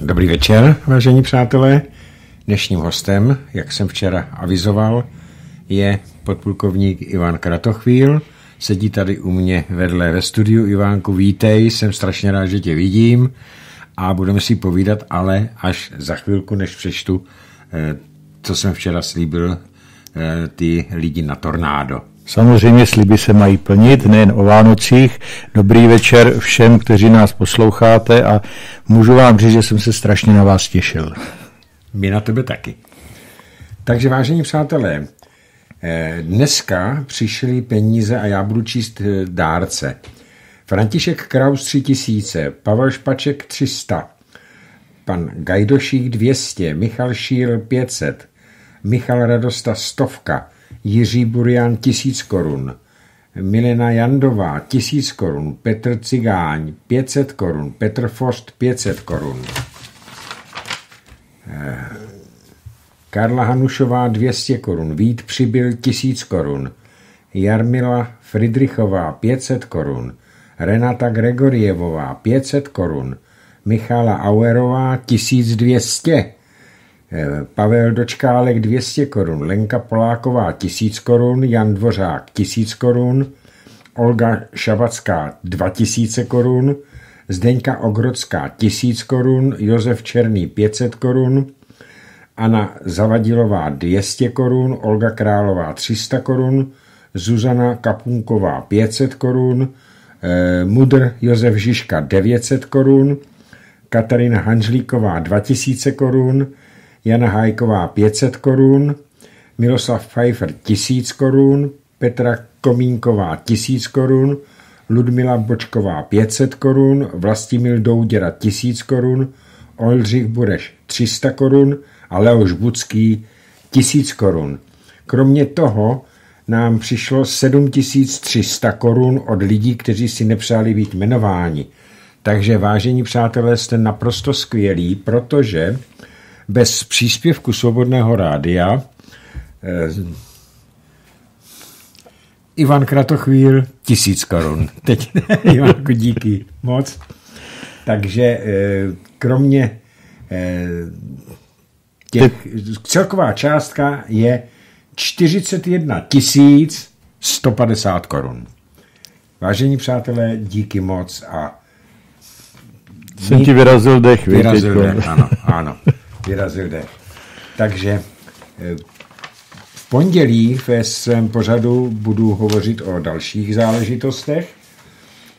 Dobrý večer, vážení přátelé. Dnešním hostem, jak jsem včera avizoval, je podplukovník Ivan Kratochvíl. Sedí tady u mě vedle ve studiu. Ivánku, vítej, jsem strašně rád, že tě vidím a budeme si povídat, ale až za chvilku, než přečtu, eh, co jsem včera slíbil, eh, ty lidi na tornádo. Samozřejmě sliby se mají plnit, nejen o Vánocích. Dobrý večer všem, kteří nás posloucháte a můžu vám říct, že jsem se strašně na vás těšil. My na tebe taky. Takže vážení přátelé, eh, dneska přišly peníze a já budu číst eh, dárce. František Kraus 3000, Pavel Špaček 300, pan Gajdošík 200, Michal Šíl 500, Michal Radosta stovka, Jiří Burian tisíc korun, Milena Jandová tisíc korun, Petr Cigáň 500 korun, Petr Fost 500 korun. Eh, Karla Hanušová 200 korun, Vít Přibyl 1000 korun, Jarmila Fridrichová 500 korun, Renata Gregorievová 500 korun, Michala Auerová 1200, Eh, Pavel Dočkálek 200 korun, Lenka Poláková 1000 korun, Jan Dvořák 1000 korun, Olga Šabacká 2000 korun, Zdeňka Ogrodská 1000 korun, Josef Černý 500 korun, Anna Zavadilová 200 korun, Olga Králová 300 korun, Zuzana Kapunková 500 korun, eh, Mudr Josef Žižka 900 korun, Katarina Hanžlíková 2000 korun, Jana Hajková 500 korun, Miroslav Pfeiffer 1000 korun, Petra Komínková 1000 korun, Ludmila Bočková 500 korun, Vlastimil Douděra 1000 korun, Oldřich Bureš 300 korun a Leoš Budský 1000 korun. Kromě toho nám přišlo 7300 korun od lidí, kteří si nepřáli být jmenováni. Takže vážení přátelé, jste naprosto skvělí, protože bez příspěvku Svobodného rádia eh, Ivan Kratochvíl tisíc korun. Teď Ivanku, díky moc. Takže eh, kromě eh, těch, celková částka je 41 tisíc 150 korun. Vážení přátelé, díky moc a jsem ti vyrazil dech. Vyrazil dech, ano, ano vyrazil dech. Takže eh, v pondělí ve svém pořadu budu hovořit o dalších záležitostech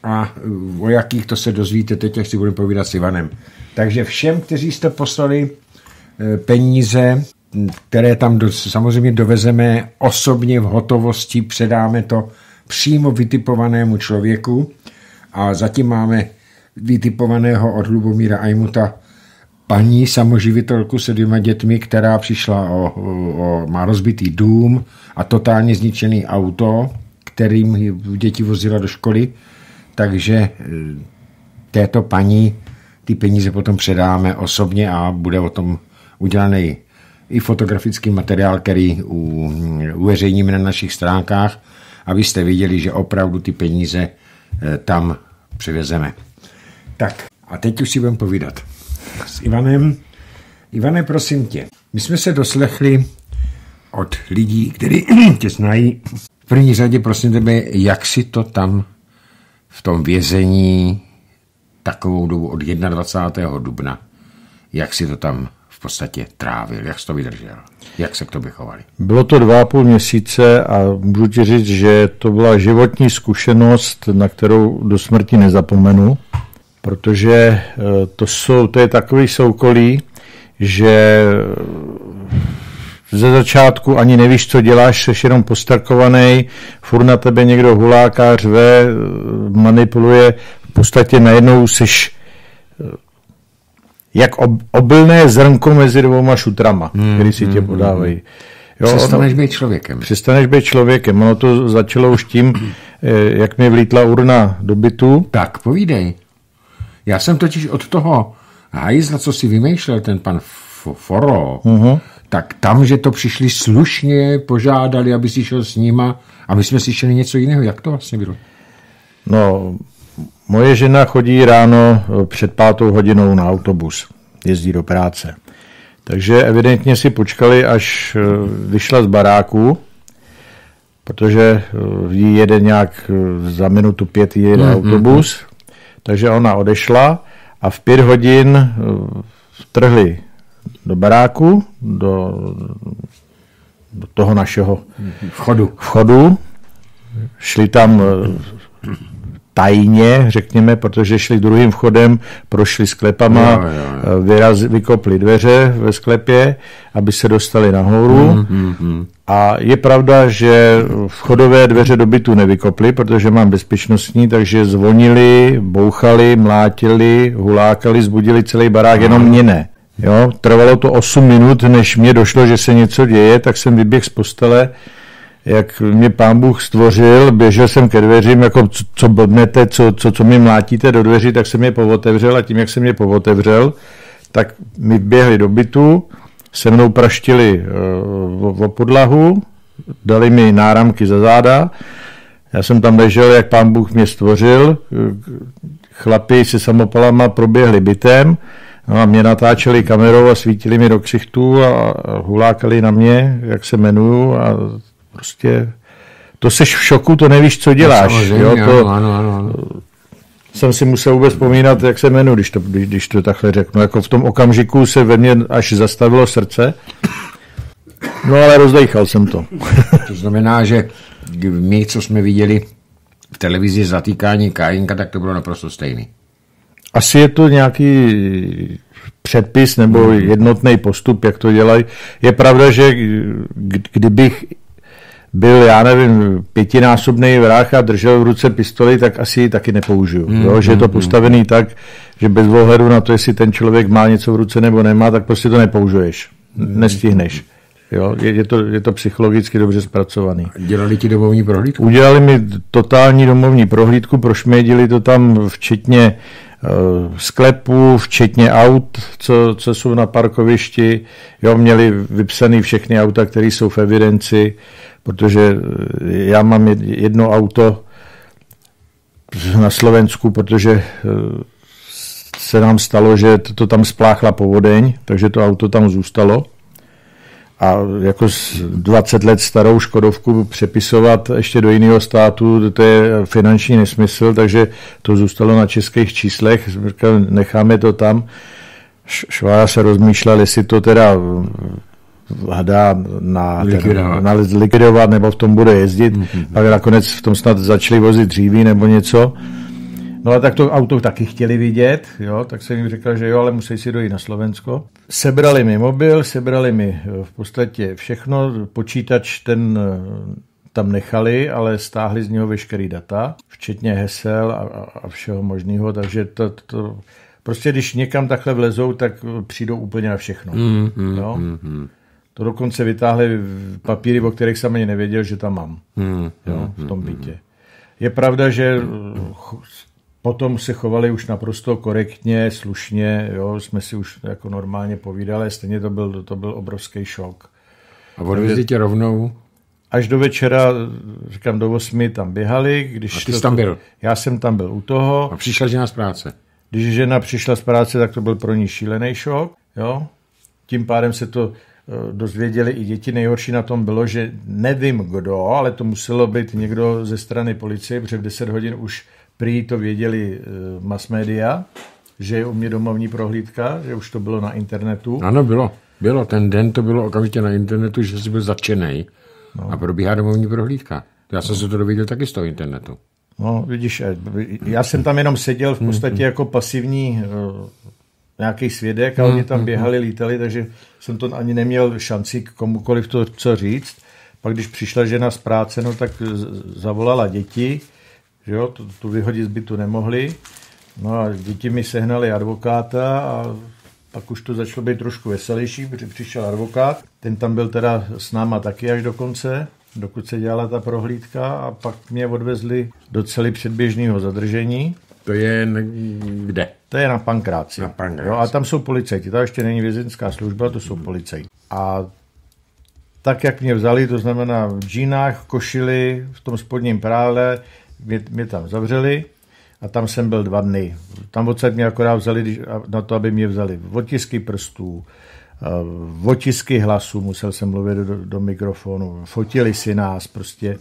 a eh, o jakých to se dozvíte teď, až si budeme povídat s Ivanem. Takže všem, kteří jste poslali eh, peníze, které tam do, samozřejmě dovezeme osobně v hotovosti, předáme to přímo vytipovanému člověku a zatím máme vytipovaného od Lubomíra Ajmuta paní samoživitelku se dvěma dětmi, která přišla o, o, o má rozbitý dům a totálně zničený auto, kterým děti vozila do školy, takže e, této paní ty peníze potom předáme osobně a bude o tom udělaný i fotografický materiál, který uveřejníme na našich stránkách, abyste viděli, že opravdu ty peníze e, tam přivezeme. Tak a teď už si budeme povídat s Ivanem. Ivane, prosím tě, my jsme se doslechli od lidí, kteří tě znají. V první řadě, prosím tebe, jak si to tam v tom vězení takovou dobu od 21. dubna, jak si to tam v podstatě trávil, jak jsi to vydržel, jak se k tobě chovali? Bylo to dva a půl měsíce a můžu ti říct, že to byla životní zkušenost, na kterou do smrti nezapomenu protože eh, to, jsou, to je takový soukolí, že ze začátku ani nevíš, co děláš, jsi jenom postarkovaný, furt na tebe někdo huláká, řve, eh, manipuluje, v podstatě najednou jsi eh, jak obilné zrnko mezi dvouma šutrama, hmm, který si tě hmm, podávají. Hmm. Jo, přestaneš být člověkem. Přestaneš být člověkem. Ono to začalo už tím, jak mi vlítla urna do bytu. Tak, povídej. Já jsem totiž od toho hajzla, co si vymýšlel ten pan Foro, uh-huh. tak tam, že to přišli slušně, požádali, aby si šel s nima a my jsme si šli něco jiného. Jak to vlastně bylo? No, moje žena chodí ráno před pátou hodinou na autobus. jezdí do práce. Takže evidentně si počkali, až eh, vyšla z baráku, protože eh, jí jede nějak eh, za minutu pět jede mm, autobus, mm, takže ona odešla a v pět hodin vtrhli do baráku, do, do toho našeho vchodu. vchodu. Šli tam tajně, řekněme, protože šli druhým vchodem, prošli sklepama, jo, jo, jo. Vyraz, vykopli dveře ve sklepě, aby se dostali nahoru. Mm, mm, mm. A je pravda, že vchodové dveře do bytu nevykopli, protože mám bezpečnostní, takže zvonili, bouchali, mlátili, hulákali, zbudili celý barák, jenom mě ne. Jo, trvalo to 8 minut, než mě došlo, že se něco děje, tak jsem vyběh z postele, jak mě pán Bůh stvořil, běžel jsem ke dveřím, jako co, co blbnete, co, co, co mi mlátíte do dveří, tak jsem je povotevřel a tím, jak jsem je povotevřel, tak mi běhli do bytu, se mnou praštili uh, o podlahu, dali mi náramky za záda, já jsem tam ležel, jak pán Bůh mě stvořil, chlapi se samopalama proběhli bytem, No a mě natáčeli kamerou a svítili mi do ksichtů a hulákali na mě, jak se jmenuju a prostě to seš v šoku, to nevíš, co děláš. No, jo, to, ano, ano, ano. Jsem si musel vůbec vzpomínat, jak se jmenuji, když to, když, to takhle řeknu. Jako v tom okamžiku se ve mně až zastavilo srdce. No ale rozdejchal jsem to. to znamená, že my, co jsme viděli v televizi zatýkání Kájinka, tak to bylo naprosto stejný. Asi je to nějaký předpis nebo hmm. jednotný postup, jak to dělají. Je pravda, že kdybych byl, já nevím, pětinásobný vrah a držel v ruce pistoli, tak asi ji taky nepoužiju. Mm, jo? Že je to hmm, hmm. postavený mm. tak, že bez ohledu na to, jestli ten člověk má něco v ruce nebo nemá, tak prostě to nepoužiješ. Mm. Nestihneš. Jo? Je, je, to, je to psychologicky dobře zpracovaný. Dělali ti domovní prohlídku? Udělali mi totální domovní prohlídku, prošmědili to tam včetně sklepů, včetně aut, co, co jsou na parkovišti. Jo, měli vypsané všechny auta, které jsou v evidenci protože eh, já mám jedno auto na Slovensku, protože eh, se nám stalo, že to tam spláchla povodeň, takže to auto tam zůstalo. A jako 20 let starou Škodovku přepisovat ještě do jiného státu, to je finanční nesmysl, takže to zůstalo na českých číslech. Necháme to tam. Švára se rozmýšlel, jestli to teda hledá na, likvidovat. na likvidovat nebo v tom bude jezdit. Mm-hmm. Pak nakonec v tom snad začali vozit dříví nebo něco. No a tak to auto taky chtěli vidět, jo, tak jsem jim říkal, že jo, ale musí si dojít na Slovensko. Sebrali mi mobil, sebrali mi eh, v podstatě všechno, počítač ten eh, tam nechali, ale stáhli z něho veškerý data, včetně hesel a, a všeho možného, takže to, to, prostě když někam takhle vlezou, tak přijdou úplně na všechno. Mm, mm, jo? Mm, mm. To dokonce vytáhli papíry, o kterých jsem ani nevěděl, že tam mám hmm, jo, v tom hmm, bytě. Hmm. Je pravda, že potom se chovali už naprosto korektně, slušně, jo, jsme si už jako normálně povídali, stejně to byl, to byl obrovský šok. A odvezli tě rovnou? Až do večera, říkám, do 8 tam běhali. Když a ty jsi tam byl? Já jsem tam byl u toho. A přišla žena z práce? Když žena přišla z práce, tak to byl pro ní šílený šok. Jo? Tím pádem se to Eh, dozvěděli i děti. Nejhorší na tom bylo, že nevím kdo, ale to muselo být někdo ze strany policie, protože v 10 hodin už prý to věděli eh, mass media, že je u mě domovní prohlídka, že už to bylo na internetu. Ano, bylo. Bylo. Ten den to bylo okamžitě na internetu, že jsi byl zatčený no. a probíhá domovní prohlídka. Já jsem no. se to dověděl taky z toho internetu. No, vidíš, eh, já jsem tam jenom seděl v podstatě mm-hmm. jako pasivní nějaký svědek a oni tam mm-hmm. běhali, lítali, takže jsem to ani neměl šanci komukoliv to co říct. Pak když přišla žena z práce, no tak zavolala děti, že jo, tu, tu vyhodit z bytu nemohli. No a děti mi sehnali advokáta a pak už to začalo být trošku veselější, protože přišel advokát. Ten tam byl teda s náma taky až do konce, dokud se dělala ta prohlídka a pak mě odvezli do celý předběžného zadržení. To je kde? To je na Pankráci. Na Pankráci. Jo, a tam jsou policajti. To ještě není vězeňská služba, to jsou hmm. policajti. A tak, jak mě vzali, to znamená v džínách, košili, v tom spodním prále, mě, mě tam zavřeli a tam jsem byl dva dny. Tam odsaď mě akorát vzali na to, aby mě vzali otisky prstů, otisky hlasu, musel jsem mluvit do, do mikrofonu, fotili si nás prostě,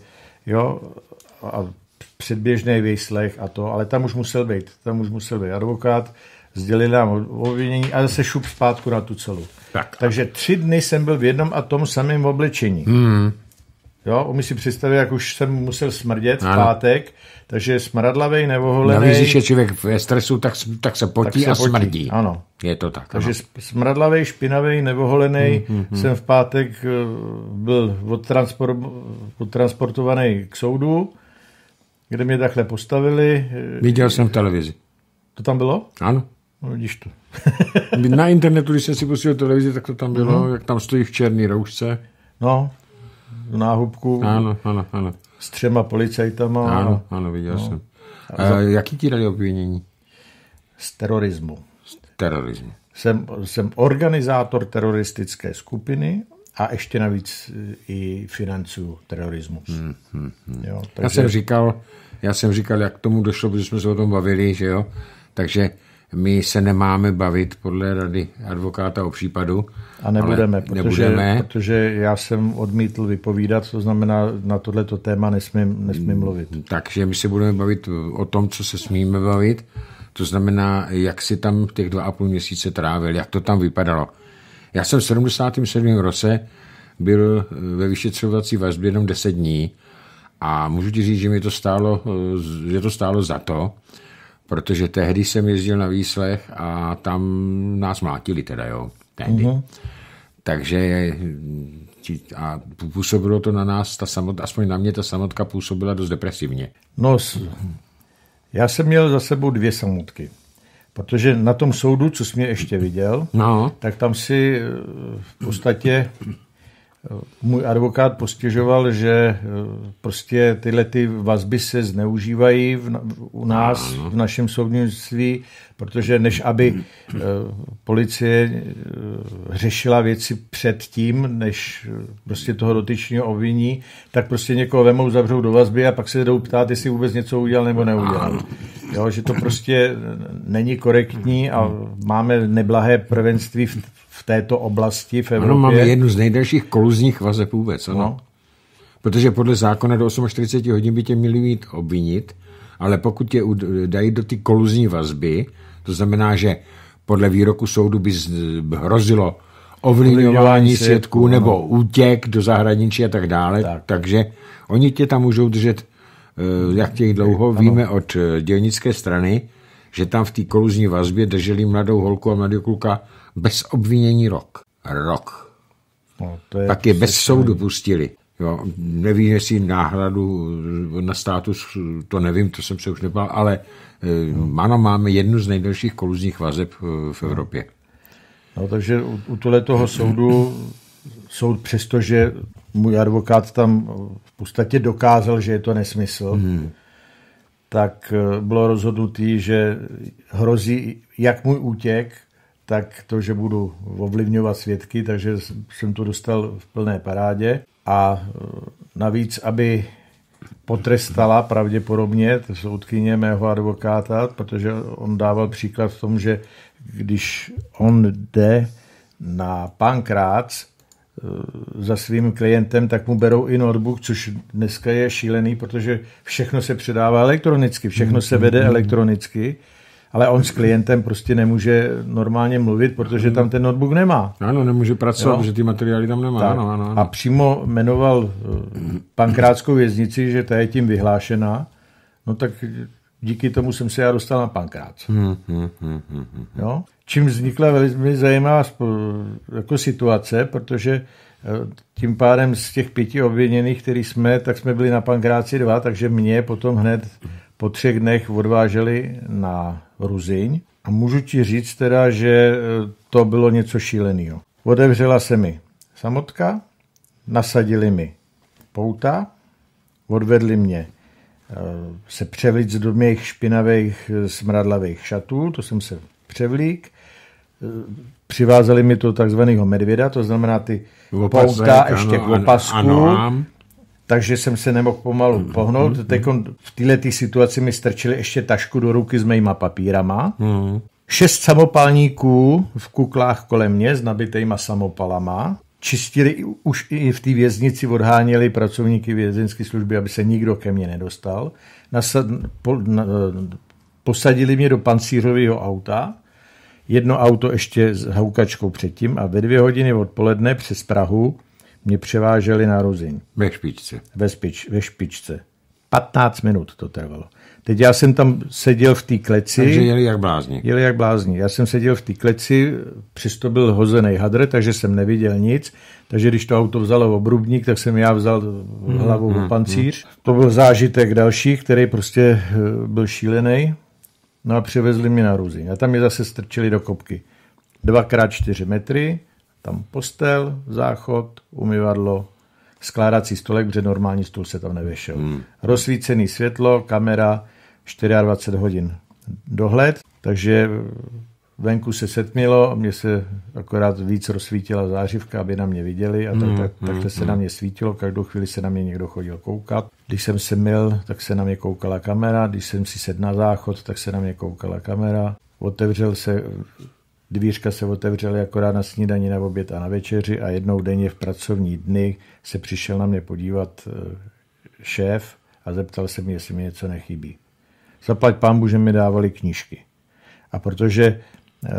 jo, a předběžný výslech a to, ale tam už musel být, tam už musel být advokát, sdělili nám obvinění a zase šup zpátku na tu celu. Tak. Takže tři dny jsem byl v jednom a tom samém oblečení. Hmm. Jo, umí si představit, jak už jsem musel smrdět v pátek, takže smradlavej, nevoholený. Navíc, když je člověk ve stresu, tak, tak se potí tak se a potí. smrdí. Ano. Je to tak. Takže ano. smradlavej, špinavý, nevoholený hmm, hmm, hmm. jsem v pátek eh, byl odtranspor, odtransportovaný k soudu, kde mě takhle postavili. Viděl jsem v televizi. To tam bylo? Ano. No, vidíš to. Na internetu, když jsem si pustil televizi, tak to tam bylo, mm. jak tam stojí v černý roušce. No, náhubku. Ano, ano, ano. S třema policajtama. Ano, ano, viděl no. jsem. A za... jaký ti dali obvinění? Z terorismu. Z terorismu. Jsem, jsem organizátor teroristické skupiny a ještě navíc i financuju terorismus. Hmm, hmm, hmm. Jo, takže... Já jsem říkal, já jsem říkal, jak k tomu došlo, protože jsme se o tom bavili, že jo, takže my se nemáme bavit podle rady advokáta o případu. A nebudeme, protože, nebudeme. protože já jsem odmítl vypovídat, to znamená, na tohleto téma nesmím, nesmím mluvit. Takže my se budeme bavit o tom, co se smíme bavit, to znamená, jak si tam těch dva a půl měsíce trávil, jak to tam vypadalo. Já jsem v 77. roce byl ve vyšetřovací vazbě jenom 10 dní a můžu ti říct, že mi to stálo, že to stálo za to, protože tehdy jsem jezdil na výslech a tam nás mlátili teda, jo, tehdy. Uh-huh. Takže a působilo to na nás, ta samot, aspoň na mě ta samotka působila dost depresivně. No, já jsem měl za sebou dvě samotky. Protože na tom soudu, co jsi mě ještě viděl, no. tak tam si v podstatě můj advokát postěžoval, že eh, prostě tyhle ty vazby se zneužívají v, u nás, v našem soudnictví, protože než aby eh, policie eh, řešila věci před tím, než prostě toho dotyčního obviní, tak prostě někoho vemou, zavřou do vazby a pak se jdou ptát, jestli vůbec něco udělal nebo neudělal. Jo, že to prostě není korektní a máme neblahé prvenství v této oblasti v Evropě. Ano, máme jednu z nejdelších koluzních vazeb vůbec, ano. No. Protože podle zákona do 48 hodin by tě měli mít obvinit, ale pokud tě dají do ty koluzní vazby, to znamená, že podle výroku soudu by hrozilo ovlivňování svědků nebo no. útěk do zahraničí a tak dále, tak. takže oni tě tam můžou držet eh, jak těch dlouho, ano. víme od eh, dělnické strany, že tam v té koluzní vazbě drželi mladou holku a mladou kluka bez obvinění rok. Rok. No, to je je bez soudu pustili. Jo, nevím, jestli náhradu na státus, to nevím, to jsem se už nebal, ale no. ano, máme jednu z nejdelších koluzních vazeb eh, v Evropě. No, takže u, u tohle toho soudu soud, přestože můj advokát tam v podstatě dokázal, že je to nesmysl, hmm. tak eh, bylo rozhodnutý, že hrozí jak můj útěk, tak to, že budu ovlivňovat svědky, takže jsem to dostal v plné parádě. A e, navíc, aby potrestala pravděpodobně soudkyně mého advokáta, protože on dával příklad v tom, že když on jde na pankrác e, za svým klientem, tak mu berou i notebook, což dneska je šílený, protože všechno se předává elektronicky, všechno se vede elektronicky ale on s klientem prostě nemůže normálně mluvit, protože tam ten notebook nemá. Ano, nemůže pracovat, jo? protože ty materiály tam nemá. Ano, ano, ano. A přímo jmenoval eh, pankrátskou věznici, že ta je tím vyhlášená, no tak díky tomu jsem se já dostal na pankrác. Hmm, hmm, hmm, hmm, hmm. Jo? Čím vznikla velmi zajímavá jako situace, protože eh, tím pádem z těch pěti obviněných, který jsme, tak jsme byli na pankráci dva, takže mě potom hned po třech dnech odváželi na Ruziň a můžu ti říct teda, že e, to bylo něco šíleného. Otevřela se mi samotka, nasadili mi pouta, odvedli mě e, se převlít do mých špinavých e, smradlavých šatů, to jsem se převlík, přivázali mi to takzvaného medvěda, to znamená ty pouta ještě k opasku, ano, takže jsem se nemohl pomalu Mhm. pohnout. Teď v této situaci mi strčili ještě tašku do ruky s mýma papírama. Mhm. Šest samopalníků v kuklách kolem mě s nabitejma samopalama. Čistili už i v té věznici, odháněli pracovníky vězeňské služby, aby se nikdo ke mně nedostal. Nasad, po, na, posadili mě do pancířového auta, jedno auto ještě s houkačkou předtím a ve dvě hodiny odpoledne přes Prahu mě převáželi na Ruziň Ve špičce. ve, spič, ve špičce. 15 minut to trvalo. Teď já jsem tam seděl v té kleci. Takže jeli jak blázni. Jeli jak blázni. Já jsem seděl v té kleci, přesto byl hozený hadr, takže jsem neviděl nic. Takže když to auto vzalo obrubník, tak jsem já vzal hlavou mm, pancíř. To byl zážitek další, který prostě eh, byl šílený. No a přivezli mě na Ruzi. A tam mě zase strčili do kopky. Dvakrát čtyři metry, tam postel, záchod, umyvadlo, skládací stolek, protože normální stůl se tam nevešel. Hmm. Rozsvícený světlo, kamera, 24 hodin dohled, takže venku se setmělo, mě se akorát víc rozsvítila zářivka, aby na mě viděli a tak, tak, takhle se na mě svítilo, každou chvíli se na mě někdo chodil koukat. Když jsem se mil, tak se na mě koukala kamera, když jsem si sedl na záchod, tak se na mě koukala kamera. Otevřel se, dvířka se otevřely akorát na snídaní, na oběd a na večeři a jednou denně v pracovní dny se přišel na mě podívat eh, šéf a zeptal se mě, jestli mi něco nechybí. Zaplať pán že mi dávali knížky. A protože eh,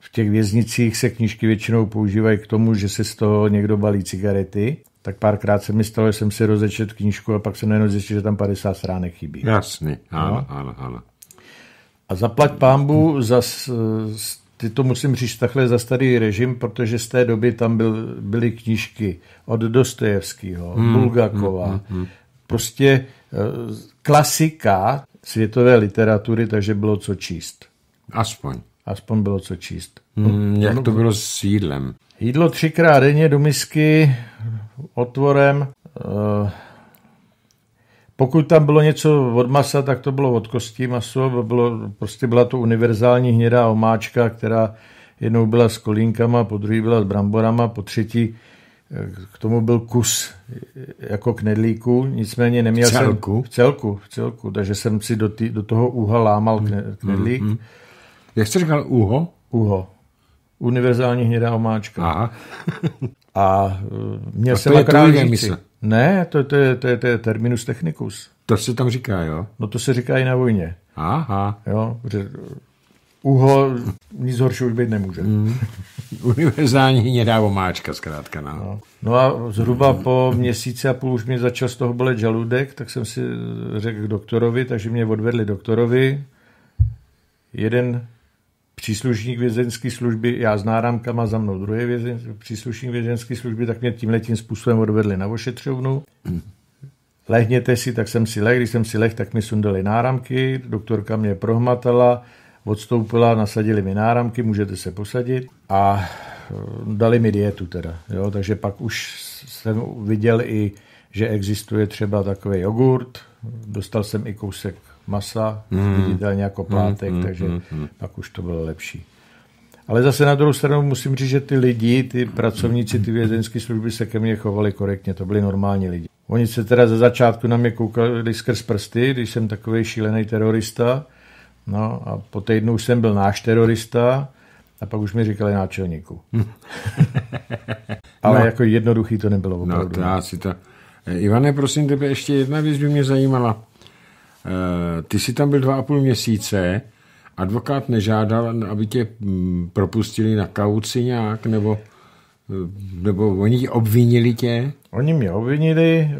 v těch věznicích se knížky většinou používají k tomu, že se z toho někdo balí cigarety, tak párkrát se mi stalo, že jsem si rozečet knížku a pak jsem najednou zjistil, že tam 50 stránek chybí. Jasný, ano, ano, ano. A zaplať pámbu za, ty to musím říct takhle za starý režim, protože z té doby tam byl, byly knížky od Dostojevského, hmm, Bulgakova, hmm, hmm. prostě eh, klasika světové literatury, takže bylo co číst. Aspoň. Aspoň bylo co číst. Hmm, jak to bylo s jídlem? Jídlo třikrát denně do misky otvorem. eh, Pokud tam bylo něco od masa, tak to bylo od kostí maso. Bylo, prostě byla to univerzální hnědá omáčka, která jednou byla s kolínkama, po druhé byla s bramborama, po třetí eh, k tomu byl kus eh, jako knedlíku, nicméně neměl V celku? jsem v celku, v celku, takže jsem si do, tý, do toho úha lámal kne- knedlík. Mm, mm. Jak jste říkal, uho? Úho. Univerzální hnědá omáčka. Aha. A eh, měl A jsem akorát říci. Ne, to, to, je, to, je, to je terminus technicus. To se tam říká, jo? No to se říká i na vojně. Aha. Jo? Že uho nic horšího už být nemůže. Mm. Univerzální hnědá omáčka, zkrátka. No. No. no a zhruba po měsíci a půl už mě začal z toho bolet žaludek, tak jsem si řekl k doktorovi, takže mě odvedli doktorovi. Jeden příslušník vězeňské služby, já s náramkama za mnou druhý vězeň, příslušník vězeňské služby, tak mě tímhletím způsobem odvedli na ošetřovnu. Lehněte si, tak jsem si leh, když jsem si leh, tak mi sundali náramky, doktorka mě prohmatala, odstoupila, nasadili mi náramky, můžete se posadit a eh, dali mi dietu teda, jo, takže pak už jsem viděl i, že existuje třeba takový jogurt, dostal jsem i kousek masa, mm. viditelně jako plátek, mm, takže mm, pak už to bylo lepší. Ale zase na druhou stranu musím říct, že ty lidi, ty pracovníci, ty vězeňské služby se ke mně chovali korektně, to byli normální lidi. Oni se teda ze začátku na mě koukali skrz prsty, když jsem takový šílený terorista, no a po týdnu už jsem byl náš terorista a pak už mi říkali náčelníku. Ale No. jako jednoduchý to nebylo No, opravdu. to já si to... Eh, Ivane, prosím tebe, ještě jedna věc by mě zajímala. Eh, Ty jsi tam byl dva a půl měsíce, advokát nežádal, aby tě mm, propustili na kauci nějak, nebo, eh, nebo oni obvinili tě Oni mě obvinili,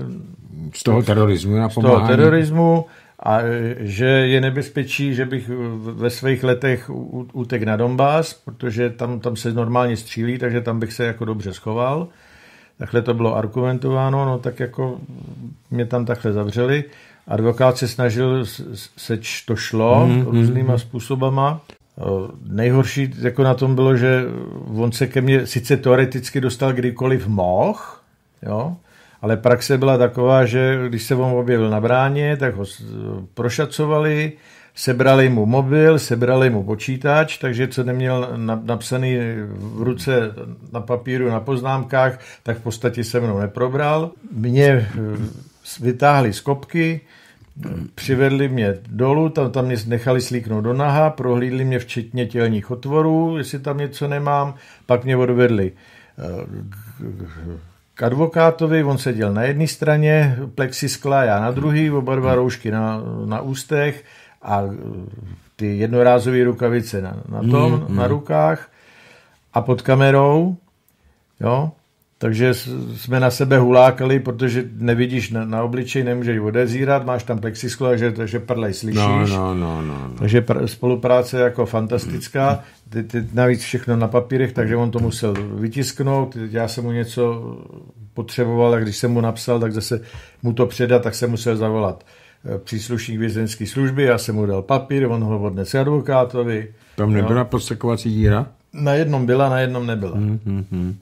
z toho terorismu na z toho terorismu a e, že je nebezpečí, že bych ve svých letech utek na Donbass, protože tam, tam se normálně střílí, takže tam bych se jako dobře schoval. Takhle to bylo argumentováno, no tak jako mě tam takhle zavřeli. Advokát se snažil, seč to šlo mm, různýma způsobama. Eh, Nejhorší jako na tom bylo, že on se ke mně sice teoreticky dostal kdykoliv mohl, jo, ale praxe byla taková, že když se on objevil na bráně, tak ho prošacovali, sebrali mu mobil, sebrali mu počítač, takže co neměl napsaný v ruce na papíru, na poznámkách, tak v podstatě se mnou neprobral. Mě eh, vytáhli z kopky, přivedli mě dolů, tam, tam mě nechali slíknout do naha, prohlídli mě včetně tělních otvorů, jestli tam něco nemám, pak mě odvedli eh, k advokátovi, on seděl na jedné straně, plexiskla, já na druhý, oba dva roušky na, na ústech a ty jednorázové rukavice na, na tom, mm, mm. na rukách a pod kamerou, jo, takže jsme na sebe hulákali, protože nevidíš na, na obličej, nemůžeš odezírat, máš tam plexisklo, takže, takže prdlej slyšíš. No, no, no, no, no. Takže pr- spolupráce jako fantastická. Ty, ty, navíc všechno na papírech, takže on to musel vytisknout. Já jsem mu něco potřeboval a když jsem mu napsal, tak zase mu to předat, tak jsem musel zavolat eh, příslušník vězenské služby, já jsem mu dal papír, on ho odnesl advokátovi. Tam nebyla podsekovací díra? Na jednom byla, na jednom nebyla. Mm, mm, mm.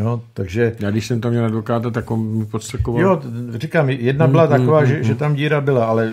Jo, takže... Já když jsem tam měl advokáta, tak on mi podstrkoval. Jo, říkám, jedna byla mm, taková, mm, že, mm. že tam díra byla, ale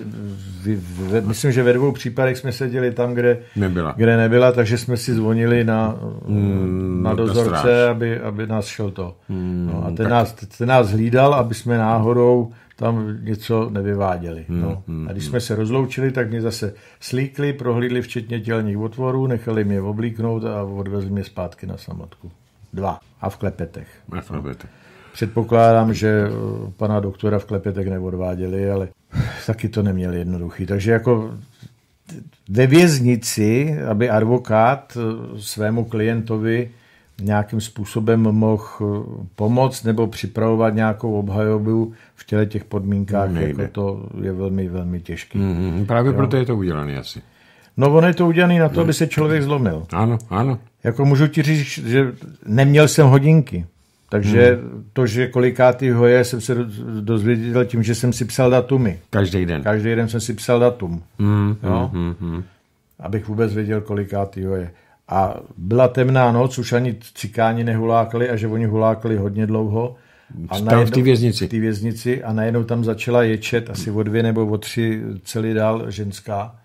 v, v, myslím, že ve dvou případech jsme seděli tam, kde nebyla, kde nebyla takže jsme si zvonili na, mm, na dozorce, aby, aby nás šel to. Mm, no, a ten, tak... nás, ten nás hlídal, aby jsme náhodou tam něco nevyváděli. Hmm, no. Hmm, a když hmm. jsme se rozloučili, tak mě zase slíkli, prohlídli včetně tělních otvorů, nechali mě oblíknout a odvezli mě zpátky na samotku. Dva. A v klepetech. A v klepetech. Předpokládám, že eh, pana doktora v klepetech neodváděli, ale taky to neměli jednoduchý. Takže jako ve věznici, aby advokát eh, svému klientovi nějakým způsobem mohl eh, pomoct nebo připravovat nějakou obhajobu v těle těch podmínkách, no, jako to je velmi, velmi těžké. Mm-hmm. Právě jo. proto je to udělané asi. No ono je to udělané na to, aby se člověk zlomil. Ano, ano. Jako můžu ti říct, že neměl jsem hodinky. Takže hmm. to, že kolikátý ho je, jsem se dozvěděl tím, že jsem si psal datumy. Každý den. Každý den jsem si psal datum. Hmm, jo? Hmm, hmm, Abych vůbec věděl, kolikátý ho je. A byla temná noc, už ani cikáni nehulákali a že oni hulákali hodně dlouho. A najednou, v té věznici. V té věznici a najednou tam začala ječet asi o dvě nebo o tři celý dál ženská.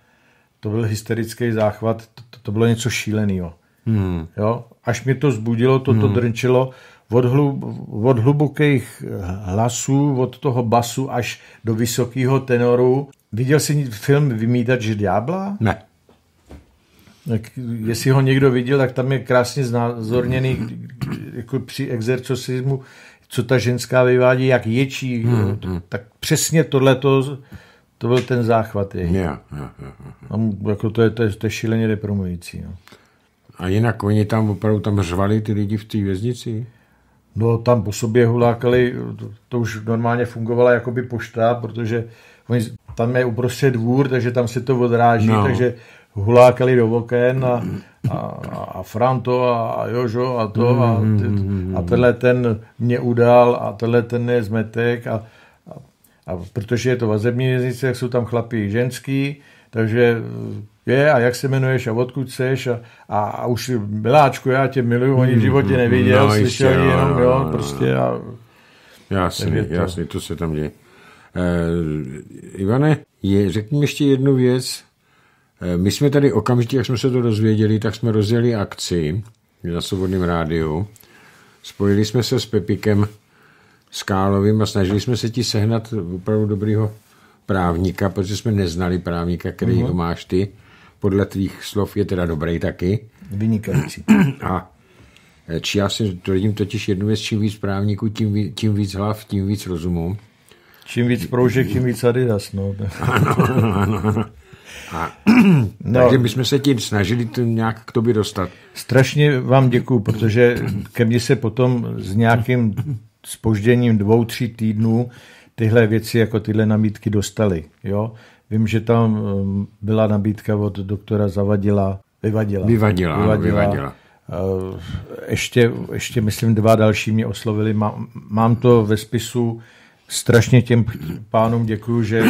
To byl hysterický záchvat, to, to bylo něco šíleného. Hmm. Jo? Až mě to zbudilo, to hmm. to drnčilo od, hlub, od hlubokých hlasů, od toho basu až do vysokého tenoru. Viděl jsi film Vymítač ďábla? Ne. Tak jestli ho někdo viděl, tak tam je krásně znázorněný jako při exercismu, co ta ženská vyvádí, jak ječí. Hmm, hmm. Tak přesně tohle to byl ten záchvat. Je. Yeah, yeah, yeah, jako to, je, to, je, to je šíleně depromující. No. A jinak oni tam opravdu tam řvali ty lidi v té věznici? No tam po sobě hulákali, to, to už normálně fungovala jakoby pošta, protože oni, tam je uprostřed dvůr, takže tam se to odráží, no. takže hulákali do oken a, a, a Franto a, a Jožo a to a, ty, a tenhle ten mě udal a tenhle ten je zmetek a, a, protože je to vazební věznice, jak jsou tam chlapí ženský, takže je a jak se jmenuješ a odkud seš a, a, a už Miláčku, já tě miluju, oni v životě neviděl, no, slyšel no, jenom, no, jo, no, prostě a... Jasně, to... jasně, to se tam děje. Uh, Ivane, je, řekni ještě jednu věc. Uh, my jsme tady okamžitě, jak jsme se to dozvěděli, tak jsme rozjeli akci na Svobodném rádiu. Spojili jsme se s Pepikem Skálovým a snažili jsme se ti sehnat opravdu dobrýho právníka, protože jsme neznali právníka, který uh-huh. máš ty. Podle tvých slov je teda dobrý taky. Vynikající. A eh, či já si tvrdím totiž jednu věc, čím víc právníků, tím, víc, tím víc hlav, tím víc rozumu. Čím víc proužek, tím víc Adidas. No. ano, ano, ano. A, no, takže my jsme se tím snažili to nějak k tobě dostat. Strašně vám děkuju, protože ke mně se potom s nějakým spožděním dvou, tří týdnů tyhle věci, jako tyhle nabídky dostali. Jo? Vím, že tam um, byla nabídka od doktora Zavadila, Vyvadila. Vyvadila, vyvadila. vyvadila. Uh, ještě, ještě, myslím, dva další mě oslovili. Mám to ve spisu. Strašně těm pánům děkuju, že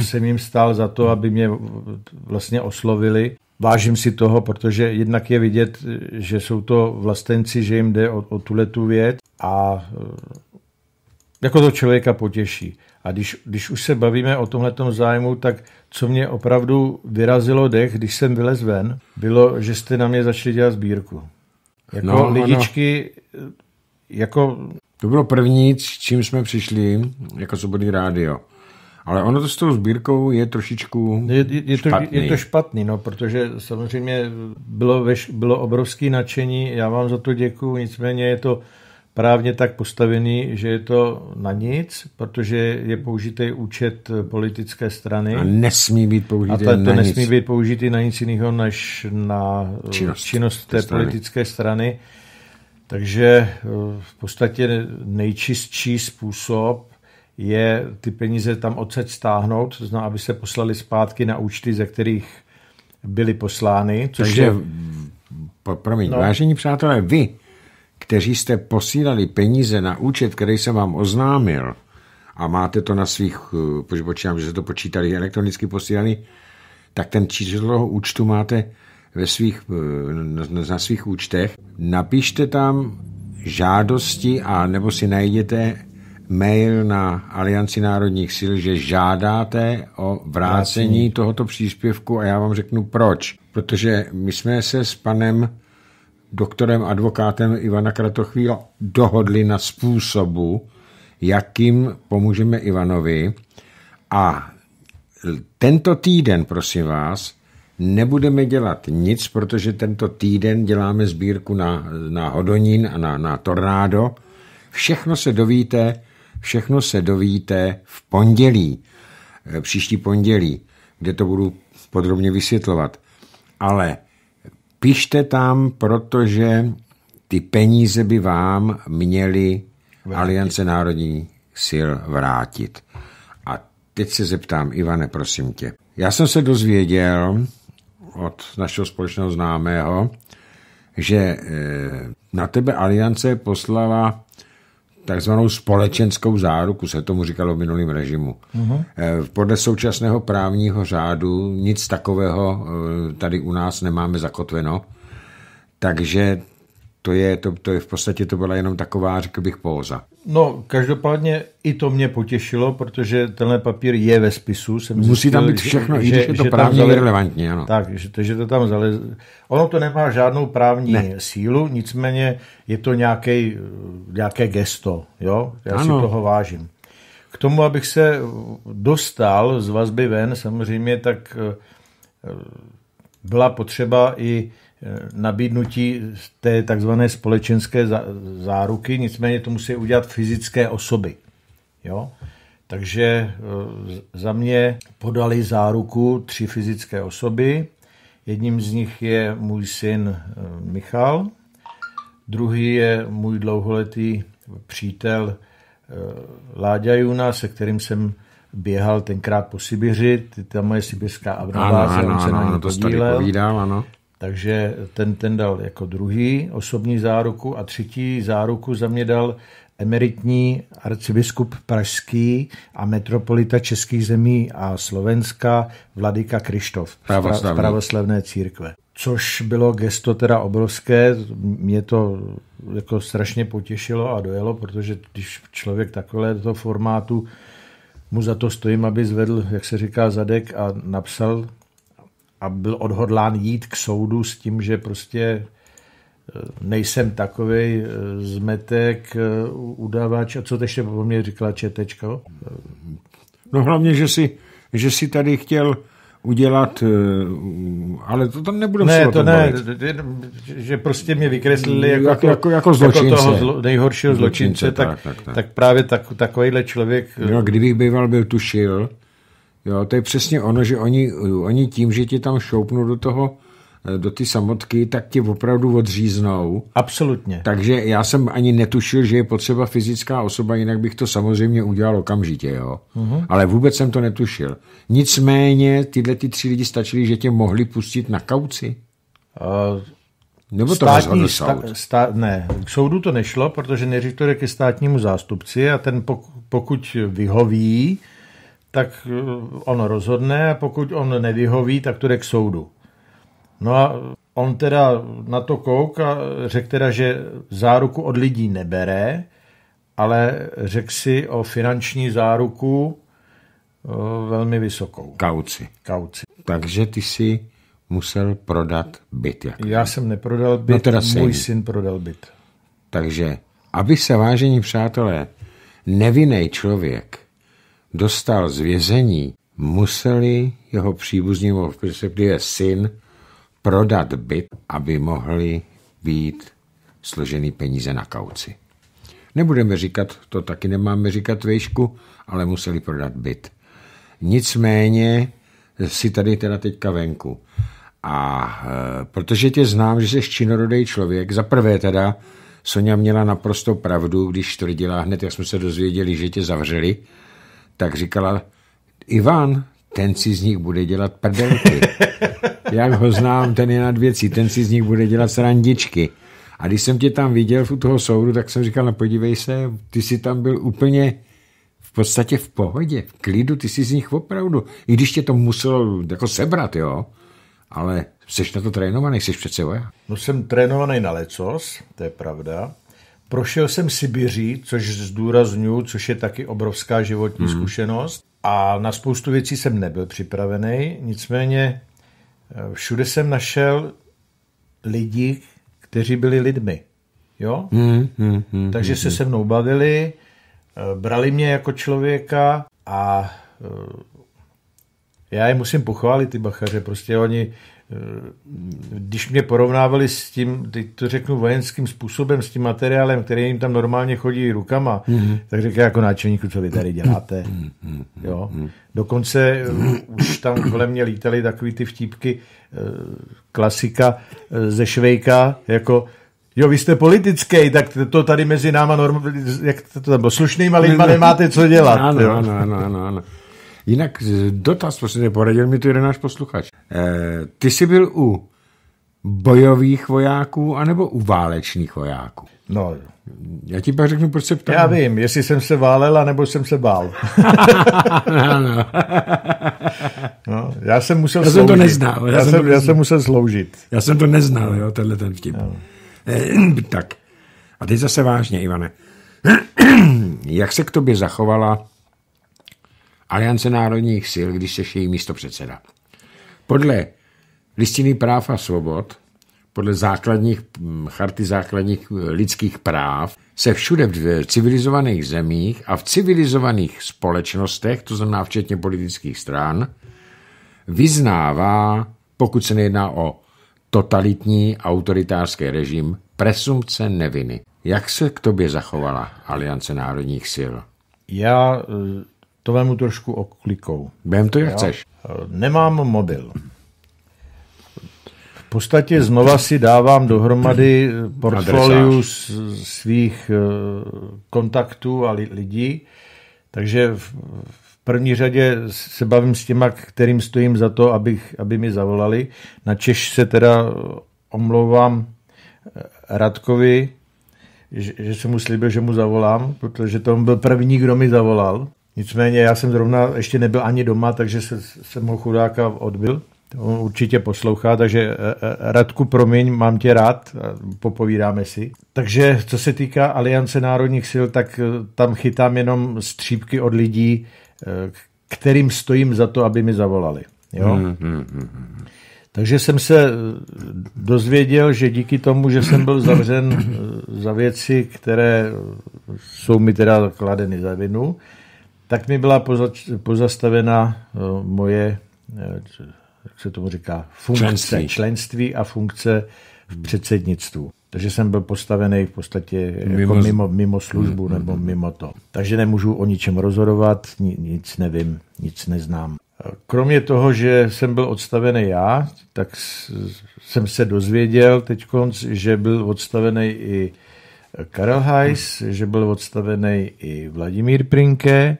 jsem jim stál za to, aby mě vlastně oslovili. Vážím si toho, protože jednak je vidět, že jsou to vlastenci, že jim jde o, o tuhle tu věc a jako to člověka potěší. A když, když už se bavíme o tomhle zájmu, tak co mě opravdu vyrazilo dech, když jsem vylez ven, bylo, že jste na mě začali dělat sbírku. Jako no, lidičky, no. jako... To bylo první, s čím jsme přišli, jako Svobodný rádio. Ale ono to s tou sbírkou je trošičku je, je, je, to, špatný. je to špatný, no, protože samozřejmě bylo, veš, bylo obrovské nadšení, já vám za to děkuju, nicméně je to právně tak postavený, že je to na nic, protože je použitý účet politické strany. A nesmí být použitý A to, na to nic. nesmí být použitý na nic jiného, než na činnost, činnost té strany. politické strany. Takže eh, v podstatě nejčistší způsob je ty peníze tam odsaď stáhnout, to znamená, aby se poslali zpátky na účty, ze kterých byly poslány. Což Takže, je, promiň, no. vážení přátelé, vy, kteří jste posílali peníze na účet, který jsem vám oznámil, a máte to na svých, eh, počítám, že se to počítali elektronicky posílaný, tak ten číslo toho účtu máte ve svých, eh, na svých účtech. Napište tam žádosti a nebo si najděte mail na Alianci národních sil, že žádáte o vrácení tohoto příspěvku a já vám řeknu proč. Protože my jsme se s panem doktorem advokátem Ivana Kratochvíla dohodli na způsobu, jakým pomůžeme Ivanovi a tento týden, prosím vás, nebudeme dělat nic, protože tento týden děláme sbírku na, na Hodonín a na, na Tornádo. Všechno se dovíte Všechno se dovíte v pondělí, eh, příští pondělí, kde to budu podrobně vysvětlovat. Ale pište tam, protože ty peníze by vám měly Aliance národní sil vrátit. A teď se zeptám, Ivane, prosím tě. Já jsem se dozvěděl od našeho společného známého, že eh, na tebe Aliance poslala takzvanou společenskou záruku, se tomu říkalo v minulém režimu. Uh-huh. Podle současného právního řádu nic takového eh, tady u nás nemáme zakotveno, takže to je, to, to je v podstatě to byla jenom taková, řekl bych, póza. No, každopádně i to mě potěšilo, protože tenhle papír je ve spisu. Jsem Musí zjistil, tam být všechno, že, i když je to právně zale... relevantní, ano. Tak, že to, že to tam zale... Ono to nemá žádnou právní ne. sílu, nicméně je to nějaký, nějaké gesto, jo? Já ano. si toho vážím. K tomu, abych se dostal z vazby ven, samozřejmě, tak eh, byla potřeba i nabídnutí té takzvané společenské záruky, nicméně to musí udělat fyzické osoby. Jo? Takže e, za mě podali záruku tři fyzické osoby. Jedním z nich je můj syn e, Michal, druhý je můj dlouholetý přítel e, Láďa Juna, se kterým jsem běhal tenkrát po Sibiři, ta moje sibirská abnováze, on se ano, na ní to podílel. Povídal, ano. Takže ten, ten dal jako druhý osobní záruku a třetí záruku za mě dal emeritní arcibiskup pražský a metropolita českých zemí a Slovenska Vladika Krištof z pravoslavné církve. Což bylo gesto teda obrovské, mě to jako strašně potěšilo a dojelo, protože když člověk takového formátu mu za to stojím, aby zvedl, jak se říká, zadek a napsal a byl odhodlán jít k soudu s tím, že prostě e, nejsem takový e, zmetek, e, udavač. A co to ještě po mě říkala Četečko? No hlavně, že si, že si tady chtěl udělat, ale to tam nebudeme Ne, to ne, že prostě mě vykreslili jako, jako, jako, jako, zločince. jako toho zlo, nejhoršího zločince, zločince tak, tak, tak, tak. tak právě tak, takovýhle člověk... No, kdybych býval byl tušil, Jo, to je přesně ono, že oni, oni tím, že ti tam šoupnou do toho, do ty samotky, tak tě opravdu odříznou. Absolutně. Takže já jsem ani netušil, že je potřeba fyzická osoba, jinak bych to samozřejmě udělal okamžitě, jo. Uh-huh. Ale vůbec jsem to netušil. Nicméně tyhle ty tři lidi stačili, že tě mohli pustit na kauci. Uh, Nebo to státní, soud? Sta, ne, k soudu to nešlo, protože nejdřív to ke státnímu zástupci a ten pokud vyhoví, tak eh, on rozhodne a pokud on nevyhoví, tak to jde k soudu. No a on teda na to kouk a řekl teda, že záruku od lidí nebere, ale řekl si o finanční záruku o, velmi vysokou. Kauci. Kauci. Takže ty si musel prodat byt. Jak? Já jsem neprodal byt, No teda můj syn. syn prodal byt. Takže, aby se, vážení přátelé, nevinný člověk dostal z vězení, museli jeho příbuzní, respektive syn, prodat byt, aby mohli být složený peníze na kauci. Nebudeme říkat, to taky nemáme říkat vejšku, ale museli prodat byt. Nicméně si tady teda teďka venku. A e, protože tě znám, že jsi činorodý člověk, za prvé teda Sonja měla naprosto pravdu, když tvrdila hned, jak jsme se dozvěděli, že tě zavřeli, tak říkala, Ivan, ten si z nich bude dělat prdelky. Jak ho znám, ten je nad věcí, ten si z nich bude dělat srandičky. A když jsem tě tam viděl u toho soudu, tak jsem říkal, no podívej se, ty jsi tam byl úplně v podstatě v pohodě, v klidu, ty jsi z nich opravdu, i když tě to muselo jako sebrat, jo, ale jsi na to trénovaný, jsi přece voják. No jsem trénovaný na lecos, to je pravda. Prošel jsem Sibiří, což zdůraznuju, což je taky obrovská životní hmm. zkušenost. A na spoustu věcí jsem nebyl připravený, nicméně eh, všude jsem našel lidi, kteří byli lidmi. Jo? Hmm, hmm, hmm, Takže se se mnou bavili, eh, brali mě jako člověka a eh, já je musím pochválit, ty bachaře, prostě oni, když mě porovnávali s tím, teď to řeknu vojenským způsobem, s tím materiálem, který jim tam normálně chodí rukama, mm-hmm. tak říká jako náčelníku, co vy tady děláte. Jo? Dokonce eh, už tam kolem mě lítali takový ty vtípky, eh, klasika eh, ze Švejka, jako Jo, vy jste politický, tak to tady mezi náma norm, jak to tam bylo, slušnýma lidma nemáte co dělat. Ano, ano, ano, ano, ano. Jinak z- dotaz, prostě poradil mi tu jeden náš posluchač. E, ty jsi byl u bojových vojáků anebo u válečných vojáků? No, Já ti pak řeknu, proč se ptám. já vím, jestli jsem se válel, nebo jsem se bál. No, já jsem musel Já jsem to neznal, já Já, jsem to já neznal. jsem musel sloužit. Já jsem to neznal, jo, tenhle ten vtip. Eh, tak. A teď zase vážně, Ivane. Jak se k tobě zachovala Aliance národních sil, když jsi její místo předseda? Podle listiny práv a svobod, podle základních hm, charty základních eh, lidských práv, se všude v civilizovaných zemích a v civilizovaných společnostech, to znamená včetně politických stran, vyznává, pokud se nejedná o totalitní autoritářský režim, presumpce neviny. Jak se k tobě zachovala Aliance národních sil? Já to vemu trošku oklikou. Bém to, jak chceš. Eh, Nemám mobil. V podstatě znova si dávám dohromady portfoliu s- svých eh, kontaktů a li- lidí, takže v v první řadě se bavím s těma, kterým stojím za to, abych, aby mi zavolali. Na Češ se teda omlouvám eh, Radkovi, že, že jsem mu slíbil, že mu zavolám, protože to on byl první, kdo mi zavolal. Nicméně já jsem zrovna ještě nebyl ani doma, takže se, jsem ho chudáka odbil. On určitě poslouchá, takže eh, eh, Radku, promiň, mám tě rád, popovídáme si. Takže co se týká Aliance národních sil, tak eh, tam chytám jenom střípky od lidí, kterým stojím za to, aby mi zavolali. Jo? Takže jsem se dozvěděl, že díky tomu, že jsem byl zavřen za věci, které jsou mi teda kladeny za vinu, tak mi byla poza- pozastavena eh, moje, eh, jak se tomu říká, funkce, Členství. členství, a funkce v předsednictvu. Takže jsem byl postavený v podstatě mimo, Mimo- jako mimo, mimo službu nebo mimo to. Takže nemůžu o ničem rozhodovat, ni- nic nevím, nic neznám. Kromě toho, že jsem byl odstavený já, tak jsem se dozvěděl teď, že byl odstavený i Karel Heiss, že byl odstavený i Vladimír Prinke,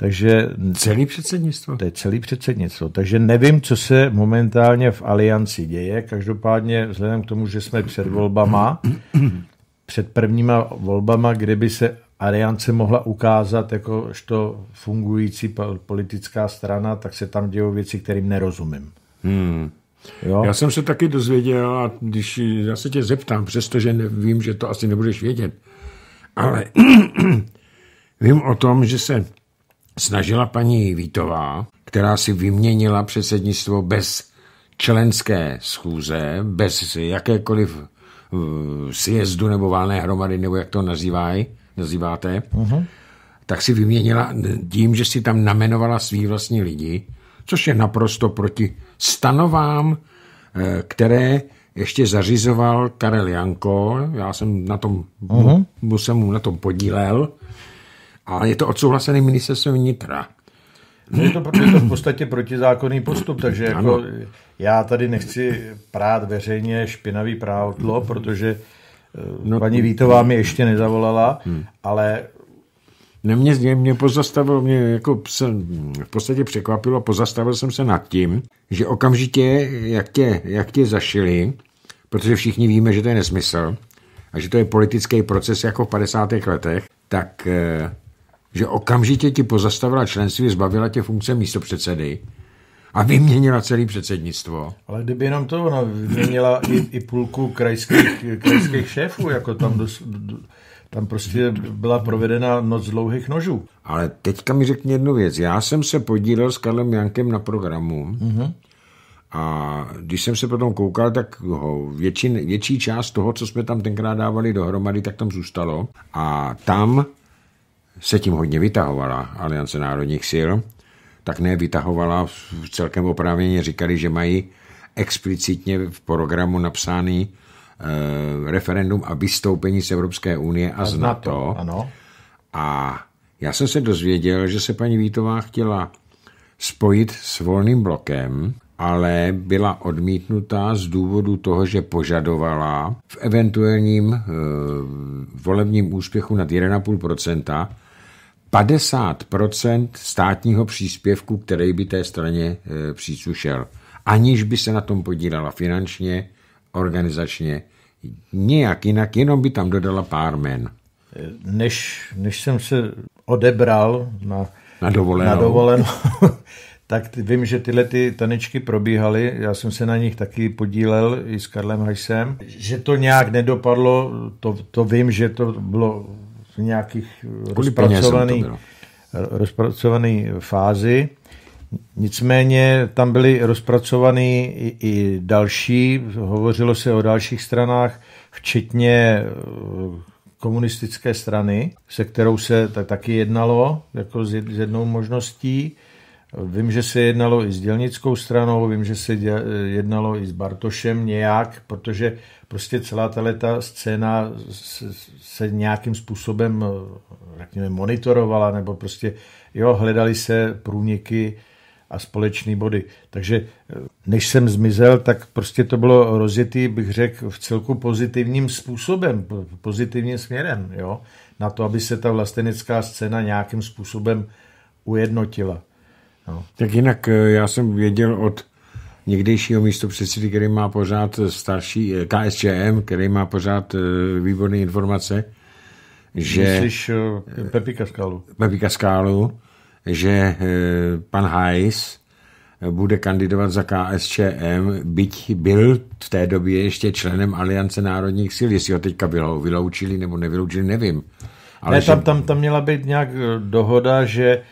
takže Celý předsednictvo? to je celý předsednictvo. Takže nevím, co se momentálně v Alianci děje. Každopádně vzhledem k tomu, že jsme před volbama, před prvníma volbama, kde by se Aliance mohla ukázat jakožto fungující po- politická strana, tak se tam dějou věci, kterým nerozumím. Hmm. Jo? Já jsem se taky dozvěděl a když já se tě zeptám, přestože nevím, že to asi nebudeš vědět, ale Vím o tom, že se snažila paní Vítová, která si vyměnila předsednictvo bez členské schůze, bez jakékoliv uh, sjezdu nebo válné hromady, nebo jak to nazývají, nazýváte, uh-huh. tak si vyměnila tím, že si tam namenovala svý vlastní lidi, což je naprosto proti stanovám, eh, které ještě zařizoval Karel Janko, já jsem na tom, uh-huh. mu, jsem mu na tom podílel, a je to odsouhlasený ministerstvem vnitra. No je to, je to v podstatě protizákonný postup, takže jako já tady nechci prát veřejně špinavý právdlo, protože eh, no, paní Vítová mi ještě nezavolala, hmm. ale ne, mě, mě pozastavilo, mě jako se v podstatě překvapilo, pozastavil jsem se nad tím, že okamžitě, jak tě, jak tě zašili, protože všichni víme, že to je nesmysl a že to je politický proces jako v 50. letech, tak eh, že okamžitě ti pozastavila členství, zbavila tě funkce místo předsedy a vyměnila celé předsednictvo. Ale kdyby jenom to, ona vyměnila i, i půlku krajských, krajských šéfů, jako tam, dos, tam prostě byla provedena noc dlouhých nožů. Ale teďka mi řekni jednu věc. Já jsem se podílel s Karlem Jankem na programu mm-hmm. a když jsem se potom koukal, tak ho, větší, větší část toho, co jsme tam tenkrát dávali dohromady, tak tam zůstalo. A tam se tím hodně vytahovala Aliance národních sil, tak ne vytahovala, celkem oprávněně říkali, že mají explicitně v programu napsaný e, referendum a vystoupení z Evropské unie a, a z NATO. NATO. Ano. A já jsem se dozvěděl, že se paní Vítová chtěla spojit s volným blokem, ale byla odmítnutá z důvodu toho, že požadovala v eventuálním e, volebním úspěchu nad 1,5 50% státního příspěvku, který by té straně e, příslušel, aniž by se na tom podílala finančně, organizačně, nějak jinak, jenom by tam dodala pár men. Než, než jsem se odebral na, na dovolenou, na dovolenou tak vím, že tyhle ty tanečky probíhaly, já jsem se na nich taky podílel i s Karlem Hajsem. Že to nějak nedopadlo, to, to vím, že to bylo nějakých rozpracovaný, rozpracovaný fázi. Nicméně tam byly rozpracované i, i další, hovořilo se o dalších stranách, včetně eh, komunistické strany, se kterou se tak, taky jednalo, jako s jednou možností. Vím, že se jednalo i s dělnickou stranou, vím, že se jednalo i s Bartošem nějak, protože prostě celá ta scéna se nějakým způsobem řekněme, monitorovala, nebo prostě jo, hledali se průniky a společné body. Takže než jsem zmizel, tak prostě to bylo rozjetý, bych řekl, v celku pozitivním způsobem, pozitivním směrem, jo, na to, aby se ta vlastenecká scéna nějakým způsobem ujednotila. No. Tak jinak eh, já jsem věděl od někdejšího místo předsedy, který má pořád starší eh, KSČM, který má pořád eh, výborné informace, že... Myslíš Pepi Kaskálu. Pepi Kaskálu, že pan Hajs bude kandidovat za KSČM, byť byl v té době ještě členem Aliance národních sil, jestli ho teďka vyloučili nebo nevyloučili, nevím. Ale ne, že... tam, tam, tam měla být nějak dohoda, že Eh,